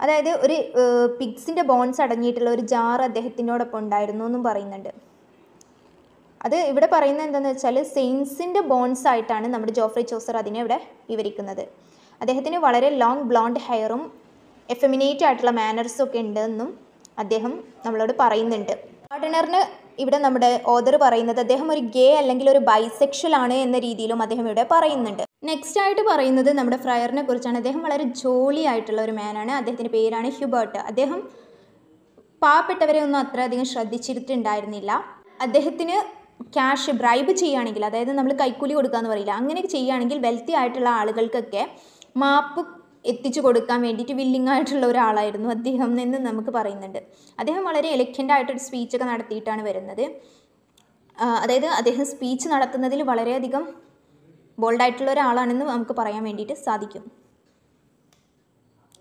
അതായത് ഒരു പിഗ്സിന്റെ ബോൺസ് അടങ്ങിയിട്ടുള്ള ഒരു ജാർ അദ്ദേഹത്തിനോടൊപ്പം ഉണ്ടായിരുന്നു എന്നും പറയുന്നുണ്ട്. അത് ഇവിടെ പറയുന്നത് എന്താണെന്ന് വെച്ചാൽ സെയിൻസിന്റെ ബോൺസ് ആയിട്ടാണ് നമ്മുടെ ജോഫ്രി ചോസർ അതിനെ ഇവിടെ വിവരിക്കുന്നത്. അദ്ദേഹത്തിന് വളരെ ലോങ് ബ്ലോണ്ട് ഹെയറും എഫെമിനേറ്റ് ആയിട്ടുള്ള മാനേഴ്സും ഒക്കെ ഉണ്ടെന്നും അദ്ദേഹം നമ്മളോട് പറയുന്നുണ്ട്. ഗാർഡനറിന് ഇവിടെ നമ്മുടെ ഓദർ പറയുന്നത് അദ്ദേഹം ഒരു ഗേ അല്ലെങ്കിൽ ഒരു ബൈസെക്ഷൽ ആണ് എന്ന രീതിയിലും അദ്ദേഹം ഇവിടെ പറയുന്നുണ്ട്. നെക്സ്റ്റ് ആയിട്ട് പറയുന്നത് നമ്മുടെ ഫ്രയറിനെ കുറിച്ചാണ്. അദ്ദേഹം വളരെ ജോളി ആയിട്ടുള്ള ഒരു മാനാണ് അദ്ദേഹത്തിന്റെ പേരാണ് ഹ്യൂബേർട്ട്. അദ്ദേഹം പാവപ്പെട്ടവരെ ഒന്നും അത്രയധികം ശ്രദ്ധിച്ചിട്ടുണ്ടായിരുന്നില്ല. അദ്ദേഹത്തിന് ക്യാഷ് ബ്രൈബ് ചെയ്യുകയാണെങ്കിൽ അതായത് നമ്മൾ കൈക്കൂലി കൊടുക്കുക എന്ന് പറയില്ല അങ്ങനെയൊക്കെ ചെയ്യുകയാണെങ്കിൽ വെൽത്തി ആയിട്ടുള്ള ആളുകൾക്കൊക്കെ മാപ്പ് എത്തിച്ചു കൊടുക്കാൻ വേണ്ടിയിട്ട് വില്ലിംഗ് ആയിട്ടുള്ള ഒരാളായിരുന്നു അദ്ദേഹം എന്ന് നമുക്ക് പറയുന്നുണ്ട്. അദ്ദേഹം വളരെ എലക്ഷ്യന്റ് ആയിട്ടൊരു സ്പീച്ചൊക്കെ നടത്തിയിട്ടാണ് വരുന്നത്. അതായത് അദ്ദേഹം സ്പീച്ച് നടത്തുന്നതിൽ വളരെയധികം ബോൾഡായിട്ടുള്ള ഒരാളാണെന്ന് നമുക്ക് പറയാൻ വേണ്ടിയിട്ട് സാധിക്കും.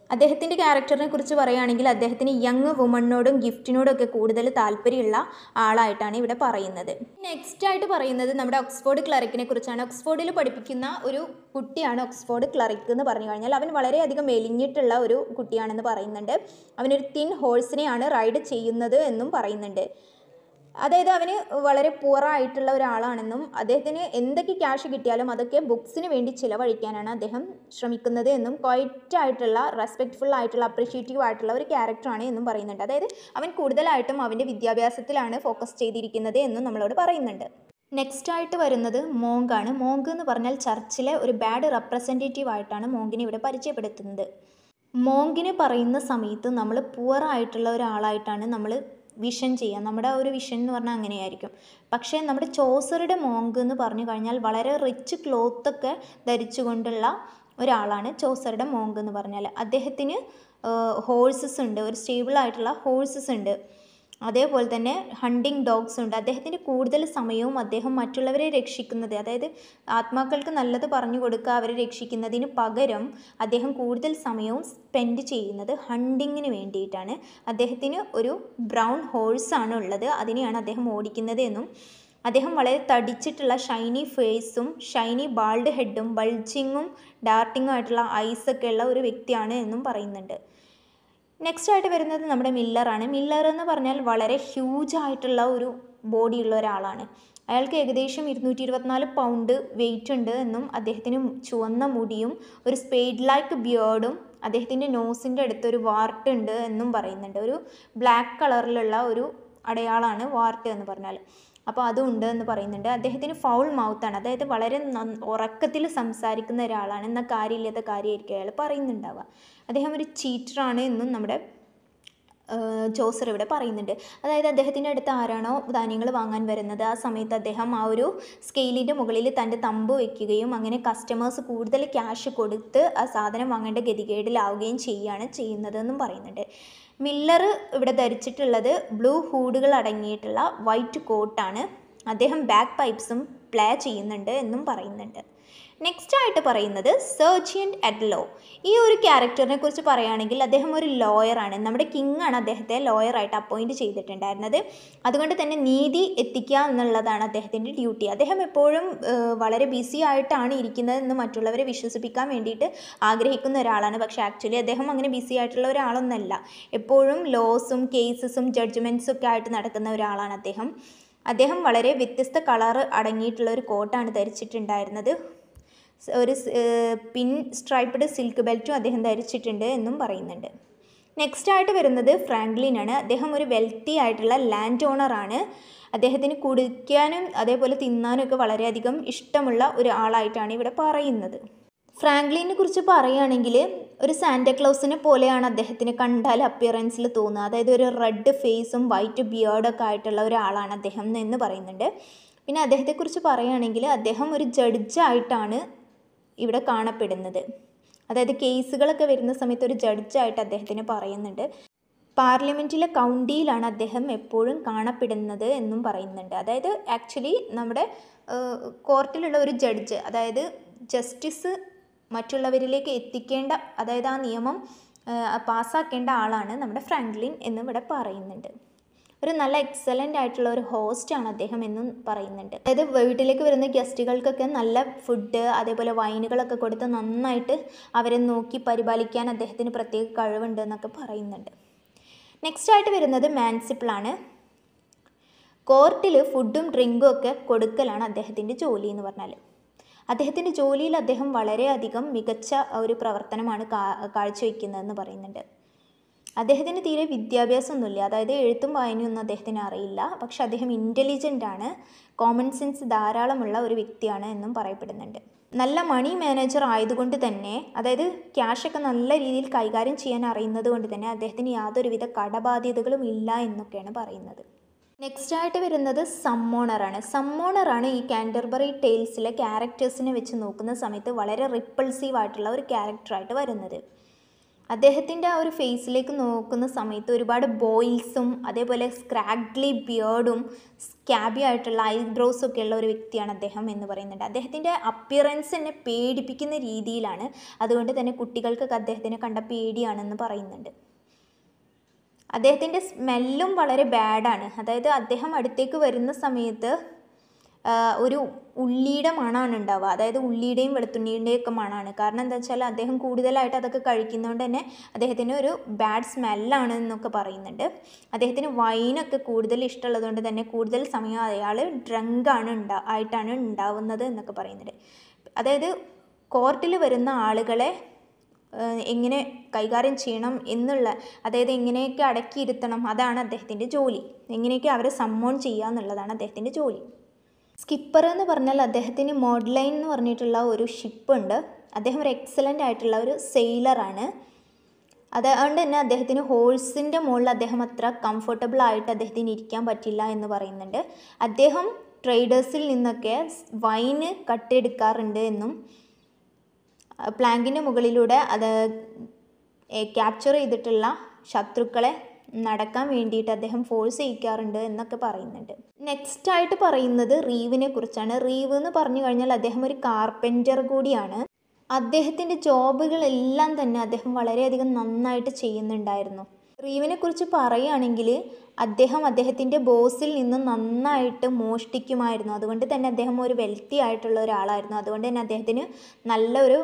അദ്ദേഹത്തിന്റെ ക്യാരക്ടറിനെ കുറിച്ച് പറയുകയാണെങ്കിൽ അദ്ദേഹത്തിന് യങ് വുമണിനോടും ഗിഫ്റ്റിനോടും ഒക്കെ കൂടുതൽ താല്പര്യമുള്ള ആളായിട്ടാണ് ഇവിടെ പറയുന്നത്. നെക്സ്റ്റ് ആയിട്ട് പറയുന്നത് നമ്മുടെ ഓക്സ്ഫോർഡ് ക്ലറിക്കിനെ കുറിച്ചാണ്. ഓക്സ്ഫോർഡിൽ പഠിപ്പിക്കുന്ന ഒരു കുട്ടിയാണ് ഓക്സ്ഫോർഡ് ക്ലറിക്ക് എന്ന് പറഞ്ഞു കഴിഞ്ഞാൽ അവൻ വളരെയധികം മെലിഞ്ഞിട്ടുള്ള ഒരു കുട്ടിയാണെന്ന് പറയുന്നുണ്ട്. അവനൊരു തിൻ ഹോഴ്സിനെയാണ് റൈഡ് ചെയ്യുന്നത് എന്നും പറയുന്നുണ്ട്. അതായത് അവന് വളരെ പുവറായിട്ടുള്ള ഒരാളാണെന്നും അദ്ദേഹത്തിന് എന്തൊക്കെ ക്യാഷ് കിട്ടിയാലും അതൊക്കെ ബുക്സിന് വേണ്ടി ചിലവഴിക്കാനാണ് അദ്ദേഹം ശ്രമിക്കുന്നത് എന്നും ക്വൈറ്റായിട്ടുള്ള റെസ്പെക്റ്റ്ഫുൾ ആയിട്ടുള്ള അപ്രിഷ്യേറ്റീവ് ആയിട്ടുള്ള ഒരു ക്യാരക്ടറാണ് എന്നും പറയുന്നുണ്ട്. അതായത് അവൻ കൂടുതലായിട്ടും അവന്റെ വിദ്യാഭ്യാസത്തിലാണ് ഫോക്കസ് ചെയ്തിരിക്കുന്നത് എന്നും നമ്മളോട് പറയുന്നുണ്ട്. നെക്സ്റ്റ് ആയിട്ട് വരുന്നത് മോങ്ക് ആണ്. മോങ്ക് എന്ന് പറഞ്ഞാൽ ചർച്ചിലെ ഒരു ബാഡ് റെപ്രസെന്റേറ്റീവ് ആയിട്ടാണ് മോങ്കിനെ ഇവിടെ പരിചയപ്പെടുത്തുന്നത്. മോങ്കിനെ പറയുന്ന സമയത്ത് നമ്മൾ പുവർ ആയിട്ടുള്ള ഒരാളായിട്ടാണ് നമ്മൾ വിഷൻ ചെയ്യുക നമ്മുടെ ഒരു വിഷൻ എന്ന് പറഞ്ഞാൽ അങ്ങനെയായിരിക്കും. പക്ഷേ നമ്മുടെ ചോസറുടെ മോങ്ക് എന്ന് പറഞ്ഞു കഴിഞ്ഞാൽ വളരെ റിച്ച് ക്ലോത്തൊക്കെ ധരിച്ചുകൊണ്ടുള്ള ഒരാളാണ് ചോസറുടെ മോങ്ക് എന്ന് പറഞ്ഞാൽ. അദ്ദേഹത്തിന് ഹോഴ്സസ് ഉണ്ട്. ഒരു സ്റ്റേബിൾ ആയിട്ടുള്ള ഹോഴ്സസ് ഉണ്ട്. അതേപോലെ തന്നെ ഹണ്ടിങ് ഡോഗ്സ് ഉണ്ട്. അദ്ദേഹത്തിന്റെ കൂടുതൽ സമയവും അദ്ദേഹം മറ്റുള്ളവരെ രക്ഷിക്കുന്നത് അതായത് ആത്മാക്കൾക്ക് നല്ലത് പറഞ്ഞു കൊടുക്കുക അവരെ രക്ഷിക്കുന്നതിന് പകരം അദ്ദേഹം കൂടുതൽ സമയവും സ്പെൻഡ് ചെയ്യുന്നത് ഹണ്ടിങ്ങിന് വേണ്ടിയിട്ടാണ്. അദ്ദേഹത്തിന് ഒരു ബ്രൗൺ ഹോഴ്സാണ് ഉള്ളത്. അതിനെയാണ് അദ്ദേഹം ഓടിക്കുന്നത് എന്നും അദ്ദേഹം വളരെ തടിച്ചിട്ടുള്ള ഷൈനി ഫേസും ഷൈനി ബാൾഡ് ഹെഡും ബൾജിങ്ങും ഡാർട്ടിങ്ങും ആയിട്ടുള്ള ഐസൊക്കെ ഉള്ള ഒരു വ്യക്തിയാണ് എന്നും പറയുന്നുണ്ട്. നെക്സ്റ്റ് ആയിട്ട് വരുന്നത് നമ്മുടെ മില്ലറാണ് മില്ലർ എന്ന് പറഞ്ഞാൽ വളരെ ഹ്യൂജ് ആയിട്ടുള്ള ഒരു ബോഡി ഉള്ള ഒരാളാണ്. അയാൾക്ക് ഏകദേശം ഇരുന്നൂറ്റി ഇരുപത്തിനാല് പൗണ്ട് വെയിറ്റ് ഉണ്ട് എന്നും അദ്ദേഹത്തിന് ചുവന്ന മുടിയും ഒരു സ്പെയ്ഡ് ലൈക്ക് ബിയേർഡും അദ്ദേഹത്തിന്റെ നോസിന്റെ അടുത്തൊരു വാർട്ട് ഉണ്ട് എന്നും പറയുന്നുണ്ട്. ഒരു ബ്ലാക്ക് കളറിലുള്ള ഒരു അടയാളാണ് വാർട്ട് എന്ന് പറഞ്ഞാൽ അപ്പോൾ അതും ഉണ്ട് എന്ന് പറയുന്നുണ്ട്. അദ്ദേഹത്തിന് ഫൗൾ മൗത്താണ് അതായത് വളരെ ഉറക്കത്തിൽ സംസാരിക്കുന്ന ഒരാളാണ് എന്നാൽ കാര്യമില്ലാത്ത കാര്യമായിരിക്കും അയാൾ പറയുന്നുണ്ടാവുക. അദ്ദേഹം ഒരു ചീറ്ററാണ് എന്നും നമ്മുടെ ജോസർ ഇവിടെ പറയുന്നുണ്ട്. അതായത് അദ്ദേഹത്തിന്റെ അടുത്ത് ആരാണോ ധാന്യങ്ങൾ വാങ്ങാൻ വരുന്നത് ആ സമയത്ത് അദ്ദേഹം ആ ഒരു സ്കെയിലിന്റെ മുകളിൽ തന്റെ തമ്പ് വയ്ക്കുകയും അങ്ങനെ കസ്റ്റമേഴ്സ് കൂടുതൽ ക്യാഷ് കൊടുത്ത് ആ സാധനം വാങ്ങേണ്ട ഗതികേടിലാവുകയും ചെയ്യുകയാണ് ചെയ്യുന്നതെന്നും പറയുന്നുണ്ട്. മില്ലർ ഇവിടെ ധരിച്ചിട്ടുള്ളത് ബ്ലൂ ഹൂഡുകൾ അടങ്ങിയിട്ടുള്ള വൈറ്റ് കോട്ടാണ്. അദ്ദേഹം ബാക്ക് പൈപ്സും പ്ലേ ചെയ്യുന്നുണ്ട് എന്നും പറയുന്നുണ്ട്. നെക്സ്റ്റ് ആയിട്ട് പറയുന്നത് സർജിയൻ അറ്റ് ലോ ഈ ഒരു ക്യാരക്ടറിനെ കുറിച്ച് പറയുകയാണെങ്കിൽ അദ്ദേഹം ഒരു ലോയറാണ് നമ്മുടെ കിങ് ആണ് അദ്ദേഹത്തെ ലോയറായിട്ട് അപ്പോയിന്റ് ചെയ്തിട്ടുണ്ടായിരുന്നത്. അതുകൊണ്ട് തന്നെ നീതി എത്തിക്കുക എന്നുള്ളതാണ് അദ്ദേഹത്തിന്റെ ഡ്യൂട്ടി അദ്ദേഹം എപ്പോഴും വളരെ ബിസി ആയിട്ടാണ് ഇരിക്കുന്നതെന്ന് മറ്റുള്ളവരെ വിശ്വസിപ്പിക്കാൻ വേണ്ടിയിട്ട് ആഗ്രഹിക്കുന്ന ഒരാളാണ്. പക്ഷേ ആക്ച്വലി അദ്ദേഹം അങ്ങനെ ബിസി ആയിട്ടുള്ള ഒരാളൊന്നല്ല. എപ്പോഴും ലോസും കേസസും ജഡ്ജ്മെന്റ്സും ഒക്കെ ആയിട്ട് നടക്കുന്ന ഒരാളാണ് അദ്ദേഹം. അദ്ദേഹം വളരെ വ്യത്യസ്ത കളറ് അടങ്ങിയിട്ടുള്ള ഒരു കോട്ടാണ് ധരിച്ചിട്ടുണ്ടായിരുന്നത്. ഒരു പിൻ സ്ട്രൈപ്പ്ഡ് സിൽക്ക് ബെൽറ്റും അദ്ദേഹം ധരിച്ചിട്ടുണ്ട് എന്നും പറയുന്നുണ്ട്. നെക്സ്റ്റ് ആയിട്ട് വരുന്നത് ഫ്രാങ്ക്ലിൻ ആണ്. അദ്ദേഹം ഒരു വെൽത്തി ആയിട്ടുള്ള ലാൻഡ് ഓണറാണ് അദ്ദേഹത്തിന് കുടിക്കാനും അതേപോലെ തിന്നാനും ഒക്കെ വളരെയധികം ഇഷ്ടമുള്ള ഒരു ആളായിട്ടാണ് ഇവിടെ പറയുന്നത്. ഫ്രാങ്ക്ലിനെ കുറിച്ച് പറയുകയാണെങ്കിൽ ഒരു സാന്റക്ലൗസിനെ പോലെയാണ് അദ്ദേഹത്തിന് കണ്ടാൽ അപ്പിയറൻസിൽ തോന്നുക. അതായത് ഒരു റെഡ് ഫേസും വൈറ്റ് ബിയേർഡൊക്കെ ആയിട്ടുള്ള ഒരാളാണ് അദ്ദേഹം എന്ന് പറയുന്നുണ്ട്. പിന്നെ അദ്ദേഹത്തെക്കുറിച്ച് പറയുകയാണെങ്കിൽ അദ്ദേഹം ഒരു ജഡ്ജായിട്ടാണ് ഇവിടെ കാണപ്പെടുന്നത്. അതായത് കേസുകളൊക്കെ വരുന്ന സമയത്ത് ഒരു ജഡ്ജായിട്ട് അദ്ദേഹത്തിന് പറയുന്നുണ്ട്. പാർലമെന്റിലെ കൗണ്ടിയിലാണ് അദ്ദേഹം എപ്പോഴും കാണപ്പെടുന്നത് എന്നും പറയുന്നുണ്ട്. അതായത് ആക്ച്വലി നമ്മുടെ കോർട്ടിലുള്ള ഒരു ജഡ്ജ് അതായത് ജസ്റ്റിസ് മറ്റുള്ളവരിലേക്ക് എത്തിക്കേണ്ട അതായത് ആ നിയമം പാസ്സാക്കേണ്ട ആളാണ് നമ്മുടെ ഫ്രാങ്ക്ലിൻ എന്നും ഇവിടെ പറയുന്നുണ്ട്. ഒരു നല്ല എക്സലന്റ് ആയിട്ടുള്ള ഒരു ഹോസ്റ്റാണ് അദ്ദേഹം എന്നും പറയുന്നുണ്ട്. അതായത് വീട്ടിലേക്ക് വരുന്ന ഗസ്റ്റുകൾക്കൊക്കെ നല്ല ഫുഡ് അതേപോലെ വൈനുകളൊക്കെ കൊടുത്ത് നന്നായിട്ട് അവരെ നോക്കി പരിപാലിക്കാൻ അദ്ദേഹത്തിന് പ്രത്യേക കഴിവുണ്ട് എന്നൊക്കെ പറയുന്നുണ്ട്. നെക്സ്റ്റ് ആയിട്ട് വരുന്നത് മാൻസിപ്പിളാണ് കോർട്ടിൽ ഫുഡും ഡ്രിങ്കും ഒക്കെ കൊടുക്കലാണ് അദ്ദേഹത്തിന്റെ ജോലി എന്ന് പറഞ്ഞാൽ അദ്ദേഹത്തിന്റെ ജോലിയിൽ അദ്ദേഹം വളരെയധികം മികച്ച ഒരു പ്രവർത്തനമാണ് കാഴ്ചവെക്കുന്നതെന്ന് പറയുന്നുണ്ട്. അദ്ദേഹത്തിന് തീരെ വിദ്യാഭ്യാസമൊന്നുമില്ല. അതായത് എഴുത്തും വായനയൊന്നും അദ്ദേഹത്തിന് അറിയില്ല. പക്ഷെ അദ്ദേഹം ഇന്റലിജന്റ് ആണ്. കോമൺ സെൻസ് ധാരാളമുള്ള ഒരു വ്യക്തിയാണ് എന്നും പറയപ്പെടുന്നുണ്ട്. നല്ല മണി മാനേജർ ആയതുകൊണ്ട് തന്നെ അതായത് ക്യാഷൊക്കെ നല്ല രീതിയിൽ കൈകാര്യം ചെയ്യാൻ അറിയുന്നത് കൊണ്ട് തന്നെ അദ്ദേഹത്തിന് യാതൊരുവിധ കടബാധ്യതകളും ഇല്ല എന്നൊക്കെയാണ് പറയുന്നത്. നെക്സ്റ്റ് ആയിട്ട് വരുന്നത് സമ്മോണറാണ് സമ്മോണറാണ് ഈ കാൻഡർബറി ടെയിൽസിലെ ക്യാരക്ടേഴ്സിനെ വെച്ച് നോക്കുന്ന സമയത്ത് വളരെ റിപ്പൾസീവ് ആയിട്ടുള്ള ഒരു ക്യാരക്ടറായിട്ട് വരുന്നത്. അദ്ദേഹത്തിന്റെ ആ ഒരു ഫേസിലേക്ക് നോക്കുന്ന സമയത്ത് ഒരുപാട് ബോയിൽസും അതേപോലെ സ്ക്രാഗ്ലി ബിയേർഡും സ്കാബി ആയിട്ടുള്ള ഐബ്രോസും ഒക്കെ ഉള്ള ഒരു വ്യക്തിയാണ് അദ്ദേഹം എന്ന് പറയുന്നുണ്ട്. അദ്ദേഹത്തിന്റെ അപ്പിയറൻസ് എന്നെ പേടിപ്പിക്കുന്ന രീതിയിലാണ്. അതുകൊണ്ട് തന്നെ കുട്ടികൾക്കൊക്കെ അദ്ദേഹത്തിനെ കണ്ട പേടിയാണെന്ന് പറയുന്നുണ്ട്. അദ്ദേഹത്തിന്റെ സ്മെല്ലും വളരെ ബാഡാണ് അതായത് അദ്ദേഹം അടുത്തേക്ക് വരുന്ന സമയത്ത് ഒരു ഉള്ളിയുടെ മണമാണ് ഉണ്ടാവുക. അതായത് ഉള്ളിയുടെയും വെളുത്തുള്ളിയുടെയും ഒക്കെ മണമാണ് കാരണം എന്താ വെച്ചാൽ അദ്ദേഹം കൂടുതലായിട്ട് അതൊക്കെ കഴിക്കുന്നതുകൊണ്ട് തന്നെ അദ്ദേഹത്തിന് ഒരു ബാഡ് സ്മെല്ലാണ് എന്നൊക്കെ പറയുന്നുണ്ട്. അദ്ദേഹത്തിന് വൈനൊക്കെ കൂടുതൽ ഇഷ്ടമുള്ളതുകൊണ്ട് തന്നെ കൂടുതൽ സമയം അയാൾ ഡ്രങ്കാണ് ഉണ്ടാ ആയിട്ടാണ് ഉണ്ടാവുന്നത് എന്നൊക്കെ പറയുന്നുണ്ട്. അതായത് കോർട്ടിൽ വരുന്ന ആളുകളെ എങ്ങനെ കൈകാര്യം ചെയ്യണം എന്നുള്ള അതായത് എങ്ങനെയൊക്കെ അടക്കിയിരുത്തണം അതാണ് അദ്ദേഹത്തിന്റെ ജോലി. എങ്ങനെയൊക്കെ അവരെ സമ്മോൺ ചെയ്യുക എന്നുള്ളതാണ് അദ്ദേഹത്തിന്റെ ജോലി. സ്കിപ്പർ എന്ന് പറഞ്ഞാൽ അദ്ദേഹത്തിന് മോഡ്ലൈൻ എന്ന് പറഞ്ഞിട്ടുള്ള ഒരു ഷിപ്പുണ്ട് അദ്ദേഹം ഒരു എക്സലന്റ് ആയിട്ടുള്ള ഒരു സെയിലറാണ് അതുകൊണ്ട് തന്നെ അദ്ദേഹത്തിന് ഹോഴ്സിന്റെ മുകളിൽ അദ്ദേഹം അത്ര കംഫർട്ടബിൾ ആയിട്ട് അദ്ദേഹത്തിന് ഇരിക്കാൻ പറ്റില്ല എന്ന് പറയുന്നുണ്ട്. അദ്ദേഹം ട്രേഡേഴ്സിൽ നിന്നൊക്കെ വൈന് കട്ടെടുക്കാറുണ്ട് എന്നും പ്ലാങ്കിന്റെ മുകളിലൂടെ അത് ക്യാപ്ചർ ചെയ്തിട്ടുള്ള ശത്രുക്കളെ നടക്കാൻ വേണ്ടിയിട്ട് അദ്ദേഹം ഫോഴ്സ് ചെയ്യിക്കാറുണ്ട് എന്നൊക്കെ പറയുന്നുണ്ട്. നെക്സ്റ്റ് ആയിട്ട് പറയുന്നത് റീവിനെ കുറിച്ചാണ്. റീവ് എന്ന് പറഞ്ഞു കഴിഞ്ഞാൽ അദ്ദേഹം ഒരു കാർപ്പന്റർ കൂടിയാണ്. അദ്ദേഹത്തിന്റെ ജോബുകളെല്ലാം തന്നെ അദ്ദേഹം വളരെയധികം നന്നായിട്ട് ചെയ്യുന്നുണ്ടായിരുന്നു. റീവിനെ കുറിച്ച് പറയുകയാണെങ്കിൽ അദ്ദേഹം അദ്ദേഹത്തിന്റെ ബോസിൽ നിന്ന് നന്നായിട്ട് മോഷ്ടിക്കുമായിരുന്നു. അതുകൊണ്ട് തന്നെ അദ്ദേഹം ഒരു വെൽത്തി ആയിട്ടുള്ള ഒരാളായിരുന്നു. അതുകൊണ്ട് തന്നെ അദ്ദേഹത്തിന് നല്ലൊരു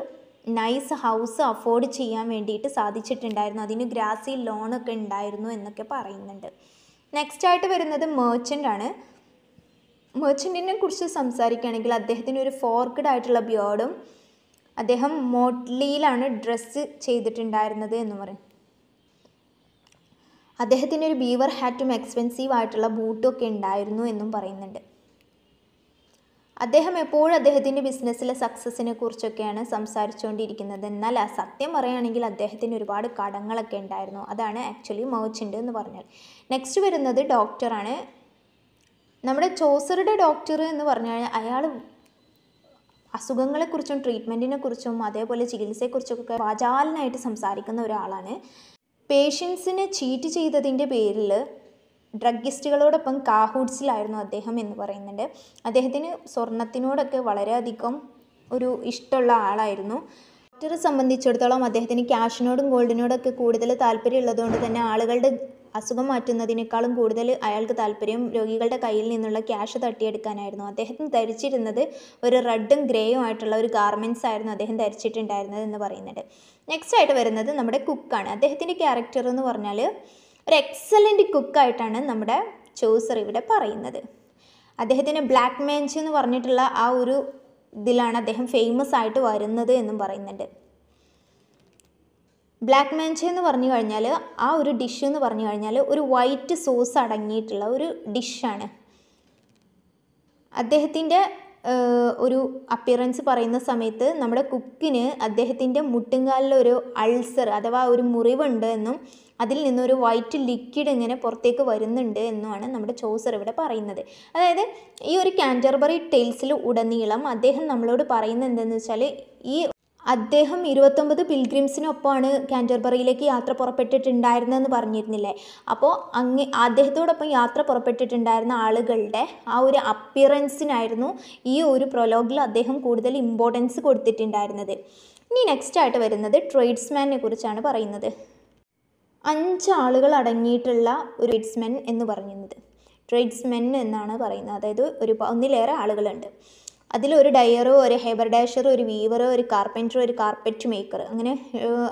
നൈസ് ഹൗസ് അഫോർഡ് ചെയ്യാൻ വേണ്ടിയിട്ട് സാധിച്ചിട്ടുണ്ടായിരുന്നു. അതിന് ഗ്രാസി ലോണൊക്കെ ഉണ്ടായിരുന്നു എന്നൊക്കെ പറയുന്നുണ്ട്. നെക്സ്റ്റ് ആയിട്ട് വരുന്നത് മേർച്ചന്റ് ആണ്. മേർച്ചന്റിനെ കുറിച്ച് സംസാരിക്കുകയാണെങ്കിൽ അദ്ദേഹത്തിന് ഒരു ഫോർക്കഡ് ആയിട്ടുള്ള ബിയേർഡും അദ്ദേഹം മോട്ട്ലിയിലാണ് ഡ്രസ്സ് ചെയ്തിട്ടുണ്ടായിരുന്നത് എന്ന് പറയും. അദ്ദേഹത്തിന് ഒരു ബീവർ ഹാറ്റും എക്സ്പെൻസീവ് ആയിട്ടുള്ള ബൂട്ടും ഒക്കെ ഉണ്ടായിരുന്നു എന്നും പറയുന്നുണ്ട്. അദ്ദേഹം എപ്പോഴും അദ്ദേഹത്തിന്റെ ബിസിനസ്സിലെ സക്സസ്സിനെ കുറിച്ചൊക്കെയാണ് സംസാരിച്ചുകൊണ്ടിരിക്കുന്നത്. എന്നാൽ ആ സത്യം പറയുകയാണെങ്കിൽ അദ്ദേഹത്തിന് ഒരുപാട് കടങ്ങളൊക്കെ ഉണ്ടായിരുന്നു. അതാണ് ആക്ച്വലി മേർച്ചന്റ് എന്ന് പറഞ്ഞാൽ. നെക്സ്റ്റ് വരുന്നത് ഡോക്ടറാണ് നമ്മുടെ ചോസറുടെ ഡോക്ടർ എന്ന് പറഞ്ഞാൽ അയാൾ അസുഖങ്ങളെക്കുറിച്ചും ട്രീറ്റ്മെന്റിനെ കുറിച്ചും അതേപോലെ ചികിത്സയെക്കുറിച്ചൊക്കെ വാചാലനായിട്ട് സംസാരിക്കുന്ന ഒരാളാണ്. പേഷ്യൻസിനെ ചീറ്റ് ചെയ്തതിന്റെ പേരിൽ ഡ്രഗിസ്റ്റുകളോടൊപ്പം കാഹൂഡ്സിലായിരുന്നു അദ്ദേഹം എന്ന് പറയുന്നുണ്ട്. അദ്ദേഹത്തിന് സ്വർണത്തിനോടൊക്കെ വളരെയധികം ഒരു ഇഷ്ടമുള്ള ആളായിരുന്നു. ഡോക്ടറെ സംബന്ധിച്ചിടത്തോളം അദ്ദേഹത്തിന് ക്യാഷിനോടും ഗോൾഡിനോടൊക്കെ കൂടുതൽ താല്പര്യം ഉള്ളതുകൊണ്ട് തന്നെ ആളുകളുടെ അസുഖം മാറ്റുന്നതിനേക്കാളും കൂടുതൽ അയാൾക്ക് താല്പര്യം രോഗികളുടെ കയ്യിൽ നിന്നുള്ള ക്യാഷ് തട്ടിയെടുക്കാനായിരുന്നു. അദ്ദേഹം ധരിച്ചിരുന്നത് ഒരു റെഡും ഗ്രേയും ആയിട്ടുള്ള ഒരു ഗാർമെന്റ്സ് ആയിരുന്നു അദ്ദേഹം ധരിച്ചിട്ടുണ്ടായിരുന്നത് എന്ന് പറയുന്നുണ്ട്. നെക്സ്റ്റ് ആയിട്ട് വരുന്നത് നമ്മുടെ കുക്കാണ്. അദ്ദേഹത്തിന്റെ ക്യാരക്ടർ എന്ന് പറഞ്ഞാൽ ഒരു എക്സലന്റ് കുക്കായിട്ടാണ് നമ്മുടെ ചോസർ ഇവിടെ പറയുന്നത്. അദ്ദേഹത്തിന് ബ്ലാക്ക് മാഞ്ച് എന്ന് പറഞ്ഞിട്ടുള്ള ആ ഒരു ഇതിലാണ് അദ്ദേഹം ഫേമസ് ആയിട്ട് വരുന്നത് എന്നും പറയുന്നുണ്ട്. ബ്ലാക്ക് മാഞ്ച് എന്ന് പറഞ്ഞു കഴിഞ്ഞാൽ ആ ഒരു ഡിഷ് എന്ന് പറഞ്ഞു കഴിഞ്ഞാൽ ഒരു വൈറ്റ് സോസ് അടങ്ങിയിട്ടുള്ള ഒരു ഡിഷാണ് അദ്ദേഹത്തിന്റെ ഒരു അപ്പിയറൻസ് പറയുന്ന സമയത്ത് നമ്മുടെ കുക്കിന് അദ്ദേഹത്തിന്റെ മുട്ടുംകാലിലൊരു അൾസർ അഥവാ ഒരു മുറിവുണ്ട് എന്നും അതിൽ നിന്നൊരു വൈറ്റ് ലിക്വിഡ് ഇങ്ങനെ പുറത്തേക്ക് വരുന്നുണ്ട് എന്നുമാണ് നമ്മുടെ ചോസർ ഇവിടെ പറയുന്നത്. അതായത് ഈ ഒരു കാന്റർബറി ടെയിൽസിൽ ഉടനീളം അദ്ദേഹം നമ്മളോട് പറയുന്നത് എന്തെന്ന് വെച്ചാൽ ഈ അദ്ദേഹം ഇരുപത്തൊമ്പത് പിൽഗ്രിംസിനൊപ്പമാണ് കാന്റർബറിയിലേക്ക് യാത്ര പുറപ്പെട്ടിട്ടുണ്ടായിരുന്നതെന്ന് പറഞ്ഞിരുന്നില്ലേ? അപ്പോൾ അങ്ങ് അദ്ദേഹത്തോടൊപ്പം യാത്ര പുറപ്പെട്ടിട്ടുണ്ടായിരുന്ന ആളുകളുടെ ആ ഒരു അപ്പിയറൻസിനായിരുന്നു ഈ ഒരു പ്രൊലോഗിൽ അദ്ദേഹം കൂടുതൽ ഇമ്പോർട്ടൻസ് കൊടുത്തിട്ടുണ്ടായിരുന്നത്. ഇനി നെക്സ്റ്റ് ആയിട്ട് വരുന്നത് ട്രേഡ്സ്മാനെ കുറിച്ചാണ് പറയുന്നത്. അഞ്ച് ആളുകൾ അടങ്ങിയിട്ടുള്ള ഒരു ട്രേഡ്സ്മെൻ എന്ന് പറയുന്നത്. ട്രേഡ്സ്മെൻ എന്നാണ് പറയുന്നത്. അതായത് ഒരു ഒന്നിലേറെ ആളുകളുണ്ട്. അതിൽ ഒരു ഡയറോ ഒരു ഹെബർ ഡാഷറോ ഒരു വീവറോ ഒരു കാർപ്പന്ററോ ഒരു കാർപ്പറ്റ് മേക്കർ അങ്ങനെ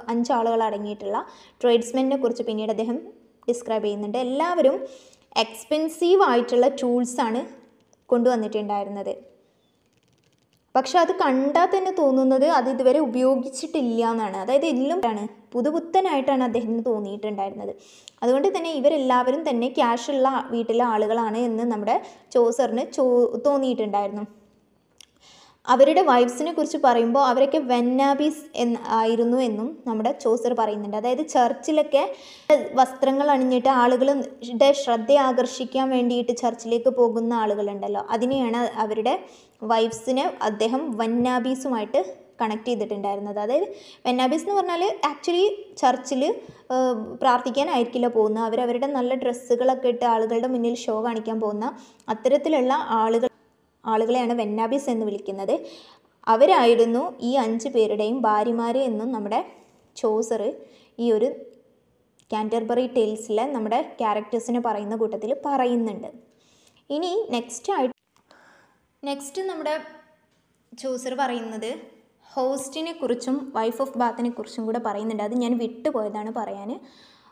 അഞ്ച് ആളുകൾ അടങ്ങിയിട്ടുള്ള ട്രേഡ്സ്മെനെ കുറിച്ച് പിന്നീട് അദ്ദേഹം ഡിസ്ക്രൈബ് ചെയ്യുന്നുണ്ട്. എല്ലാവരും എക്സ്പെൻസീവ് ആയിട്ടുള്ള ടൂൾസാണ് കൊണ്ടുവന്നിട്ടുണ്ടായിരുന്നത്. പക്ഷെ അത് കണ്ടാൽ തന്നെ തോന്നുന്നത് അത് ഇതുവരെ ഉപയോഗിച്ചിട്ടില്ല എന്നാണ് അതായത് എല്ലാം ആണ് പുതുപുത്തനായിട്ടാണ് അദ്ദേഹത്തിന് തോന്നിയിട്ടുണ്ടായിരുന്നത്. അതുകൊണ്ട് തന്നെ ഇവരെല്ലാവരും തന്നെ ക്യാഷുള്ള വീട്ടിലെ ആളുകളാണ് എന്ന് നമ്മുടെ ചോസറിന് ചോ തോന്നിയിട്ടുണ്ടായിരുന്നു. അവരുടെ വൈഫ്സിനെ കുറിച്ച് പറയുമ്പോൾ അവരൊക്കെ വെന്നാബീസ് എന്ന് ആയിരുന്നു എന്നും നമ്മുടെ ചോസർ പറയുന്നുണ്ട്. അതായത് ചർച്ചിലൊക്കെ വസ്ത്രങ്ങൾ അണിഞ്ഞിട്ട് ആളുകളുടെ ശ്രദ്ധ ആകർഷിക്കാൻ വേണ്ടിയിട്ട് ചർച്ചിലേക്ക് പോകുന്ന ആളുകളുണ്ടല്ലോ. അതിനെയാണ് അവരുടെ വൈഫ്സിനെ അദ്ദേഹം വന്നാബീസുമായിട്ട് കണക്ട് ചെയ്തിട്ടുണ്ടായിരുന്നത്. അതായത് വെന്നാബീസ് എന്ന് പറഞ്ഞാൽ ആക്ച്വലി ചർച്ചിൽ പ്രാർത്ഥിക്കാനായിരിക്കില്ല പോകുന്നത്. അവരവരുടെ നല്ല ഡ്രസ്സുകളൊക്കെ ഇട്ട് ആളുകളുടെ മുന്നിൽ ഷോ കാണിക്കാൻ പോകുന്ന അത്തരത്തിലുള്ള ആളുകൾ ആളുകളെയാണ് വെന്നാബീസ് എന്ന് വിളിക്കുന്നത്. അവരായിരുന്നു ഈ അഞ്ച് പേരുടെയും ഭാര്യമാർ എന്നും നമ്മുടെ ചോസർ ഈ ഒരു കാന്റർബറി ടെയിൽസിലെ നമ്മുടെ ക്യാരക്ടേഴ്സിനെ പറയുന്ന കൂട്ടത്തിൽ പറയുന്നുണ്ട്. ഇനി നെക്സ്റ്റ് ആയിട്ട് നെക്സ്റ്റ് നമ്മുടെ ചോസർ പറയുന്നത് ഹോസ്റ്റിനെ കുറിച്ചും വൈഫ് ഓഫ് ബാത്തിനെ കുറിച്ചും കൂടെ പറയുന്നുണ്ട്. അത് ഞാൻ വിട്ടുപോയതാണ് പറയാൻ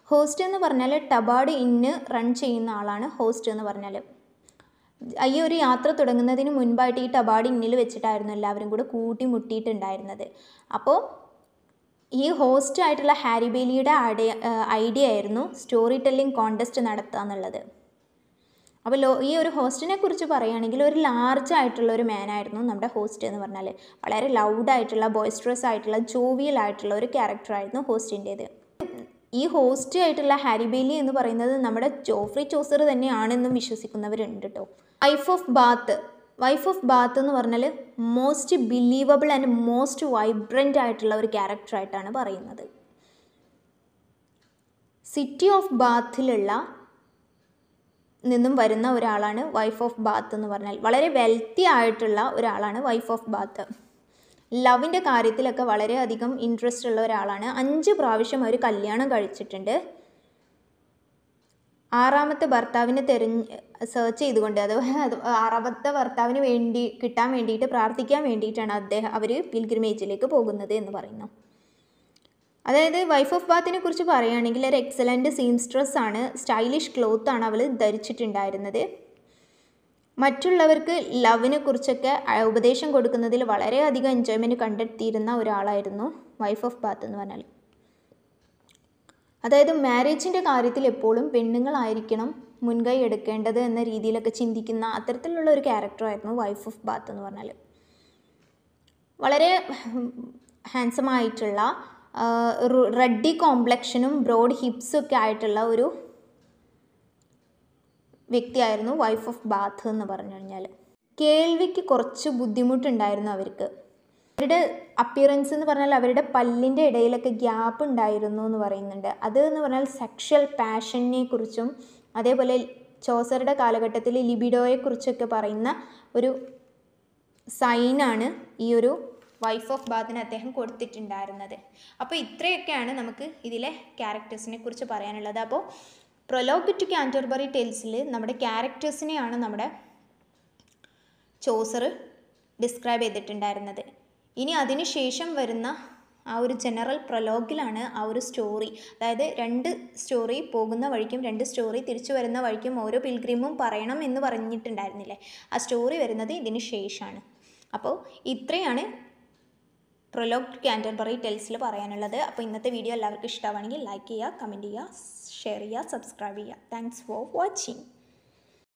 ഹോസ്റ്റ് എന്ന് പറഞ്ഞാൽ ടബാഡ് ഇന്ന് റൺ ചെയ്യുന്ന ആളാണ് ഹോസ്റ്റ് എന്ന് പറഞ്ഞാൽ ഈ ഒരു യാത്ര തുടങ്ങുന്നതിന് മുൻപായിട്ട് ഈ ടബാഡ് ഇന്നിൽ വെച്ചിട്ടായിരുന്നു എല്ലാവരും കൂടെ കൂട്ടി മുട്ടിയിട്ടുണ്ടായിരുന്നത്. അപ്പോൾ ഈ ഹോസ്റ്റ് ആയിട്ടുള്ള ഹാരി ബേലിയുടെ ഐഡിയ ആയിരുന്നു സ്റ്റോറി ടെല്ലിംഗ് കോണ്ടസ്റ്റ് നടത്തുക എന്നുള്ളത്. അപ്പോൾ ലോ ഈ ഒരു ഹോസ്റ്റിനെ കുറിച്ച് പറയുകയാണെങ്കിൽ ഒരു ലാർജ് ആയിട്ടുള്ള ഒരു മാനായിരുന്നു നമ്മുടെ ഹോസ്റ്റ് എന്ന് പറഞ്ഞാൽ. വളരെ ലൗഡായിട്ടുള്ള ബോയ്സ്ട്രസ് ആയിട്ടുള്ള ജോവിയൽ ആയിട്ടുള്ള ഒരു ക്യാരക്ടറായിരുന്നു ഹോസ്റ്റിന്റേത് ഈ ഹോസ്റ്റ് ആയിട്ടുള്ള ഹാരി ബെയിലി എന്ന് പറയുന്നത് നമ്മുടെ ജോഫ്രി ചോസർ തന്നെയാണെന്നും വിശ്വസിക്കുന്നവരുണ്ട് കേട്ടോ wife of Bath wife of Bath എന്ന് പറഞ്ഞാൽ most believable and most vibrant ആയിട്ടുള്ള ഒരു ക്യാരക്ടറായിട്ടാണ് പറയുന്നത്. സിറ്റി ഓഫ് ബാത്തിലുള്ള നിന്നും വരുന്ന ഒരാളാണ് വൈഫ് ഓഫ് ബാത്ത് എന്ന് പറഞ്ഞാൽ. വളരെ വെൽത്തി ആയിട്ടുള്ള ഒരാളാണ് വൈഫ് ഓഫ് ബാത്ത് ലവിന്റെ കാര്യത്തിലൊക്കെ വളരെയധികം ഇൻട്രസ്റ്റ് ഉള്ള ഒരാളാണ്. അഞ്ച് പ്രാവശ്യം അവർ കല്യാണം കഴിച്ചിട്ടുണ്ട്. ആറാമത്തെ ഭർത്താവിനെ തെരഞ്ഞ് സെർച്ച് ചെയ്തുകൊണ്ട് അത് ആറാമത്തെ ഭർത്താവിന് വേണ്ടി കിട്ടാൻ വേണ്ടിയിട്ട് പ്രാർത്ഥിക്കാൻ വേണ്ടിയിട്ടാണ് അദ്ദേഹം അവർ പിൽഗ്രിമേജിലേക്ക് പോകുന്നത് എന്ന് പറയുന്നു. അതായത് വൈഫ് ഓഫ് ബാത്തിനെ കുറിച്ച് പറയുകയാണെങ്കിൽ ഒരു എക്സലന്റ് സീംസ്ട്രസ് ആണ് സ്റ്റൈലിഷ് ക്ലോത്ത് ആണ് അവൾ ധരിച്ചിട്ടുണ്ടായിരുന്നത്. മറ്റുള്ളവർക്ക് ലവിനെ കുറിച്ചൊക്കെ ഉപദേശം കൊടുക്കുന്നതിൽ വളരെയധികം എൻജോയ്മെന്റ് കണ്ടെത്തിയിരുന്ന ഒരാളായിരുന്നു വൈഫ് ഓഫ് ബാത്ത് എന്ന് പറഞ്ഞാൽ അതായത് മാരേജിന്റെ കാര്യത്തിൽ എപ്പോഴും പെണ്ണുങ്ങളായിരിക്കണം മുൻകൈ എടുക്കേണ്ടത് എന്ന രീതിയിലൊക്കെ ചിന്തിക്കുന്ന അത്തരത്തിലുള്ള ഒരു ക്യാരക്ടറായിരുന്നു വൈഫ് ഓഫ് ബാത്ത് എന്ന് പറഞ്ഞാൽ വളരെ ഹാൻസമായിട്ടുള്ള റെഡി കോംപ്ലക്ഷനും ബ്രോഡ് ഹിപ്സും ഒക്കെ ആയിട്ടുള്ള ഒരു വ്യക്തിയായിരുന്നു വൈഫ് ഓഫ് ബാത്ത് എന്ന് പറഞ്ഞു കഴിഞ്ഞാൽ കേൾവിക്ക് കുറച്ച് ബുദ്ധിമുട്ടുണ്ടായിരുന്നു അവർക്ക്. അവരുടെ അപ്പിയറൻസ് എന്ന് പറഞ്ഞാൽ അവരുടെ പല്ലിന്റെ ഇടയിലൊക്കെ ഗ്യാപ്പ് ഉണ്ടായിരുന്നു എന്ന് പറയുന്നുണ്ട്. അത് എന്ന് പറഞ്ഞാൽ സെക്ഷൽ പാഷനെ കുറിച്ചും അതേപോലെ ചോസറുടെ കാലഘട്ടത്തിൽ ലിബിഡോയെക്കുറിച്ചൊക്കെ പറയുന്ന ഒരു സൈനാണ് ഈ ഒരു വൈഫ് ഓഫ് ബാത്തിന് അദ്ദേഹം കൊടുത്തിട്ടുണ്ടായിരുന്നത്. അപ്പോൾ ഇത്രയൊക്കെയാണ് നമുക്ക് ഇതിലെ ക്യാരക്ടേഴ്സിനെ കുറിച്ച് പറയാനുള്ളത്. അപ്പോൾ പ്രൊലോഗ് ടു കാന്റർബറി ടെയിൽസിൽ നമ്മുടെ ക്യാരക്ടേഴ്സിനെയാണ് നമ്മുടെ ചോസർ ഡിസ്ക്രൈബ് ചെയ്തിട്ടുണ്ടായിരുന്നത്. ഇനി അതിനുശേഷം വരുന്ന ആ ഒരു ജനറൽ പ്രൊലോഗിലാണ് ആ ഒരു സ്റ്റോറി അതായത് രണ്ട് സ്റ്റോറി പോകുന്ന വഴിക്കും രണ്ട് സ്റ്റോറി തിരിച്ചു വരുന്ന വഴിക്കും ഓരോ പിൽഗ്രിമും പറയണം എന്ന് പറഞ്ഞിട്ടുണ്ടായിരുന്നില്ലേ? ആ സ്റ്റോറി വരുന്നത് ഇതിന് ശേഷമാണ് അപ്പോൾ ഇത്രയാണ് പ്രൊലോഗ് കാന്റർബറി ടെൽസിൽ പറയാനുള്ളത്. അപ്പോൾ ഇന്നത്തെ വീഡിയോ എല്ലാവർക്കും ഇഷ്ടമാണെങ്കിൽ ലൈക്ക് ചെയ്യുക കമന്റ് ചെയ്യുക ഷെയർ ചെയ്യുക സബ്സ്ക്രൈബ് ചെയ്യുക. Thanks for watching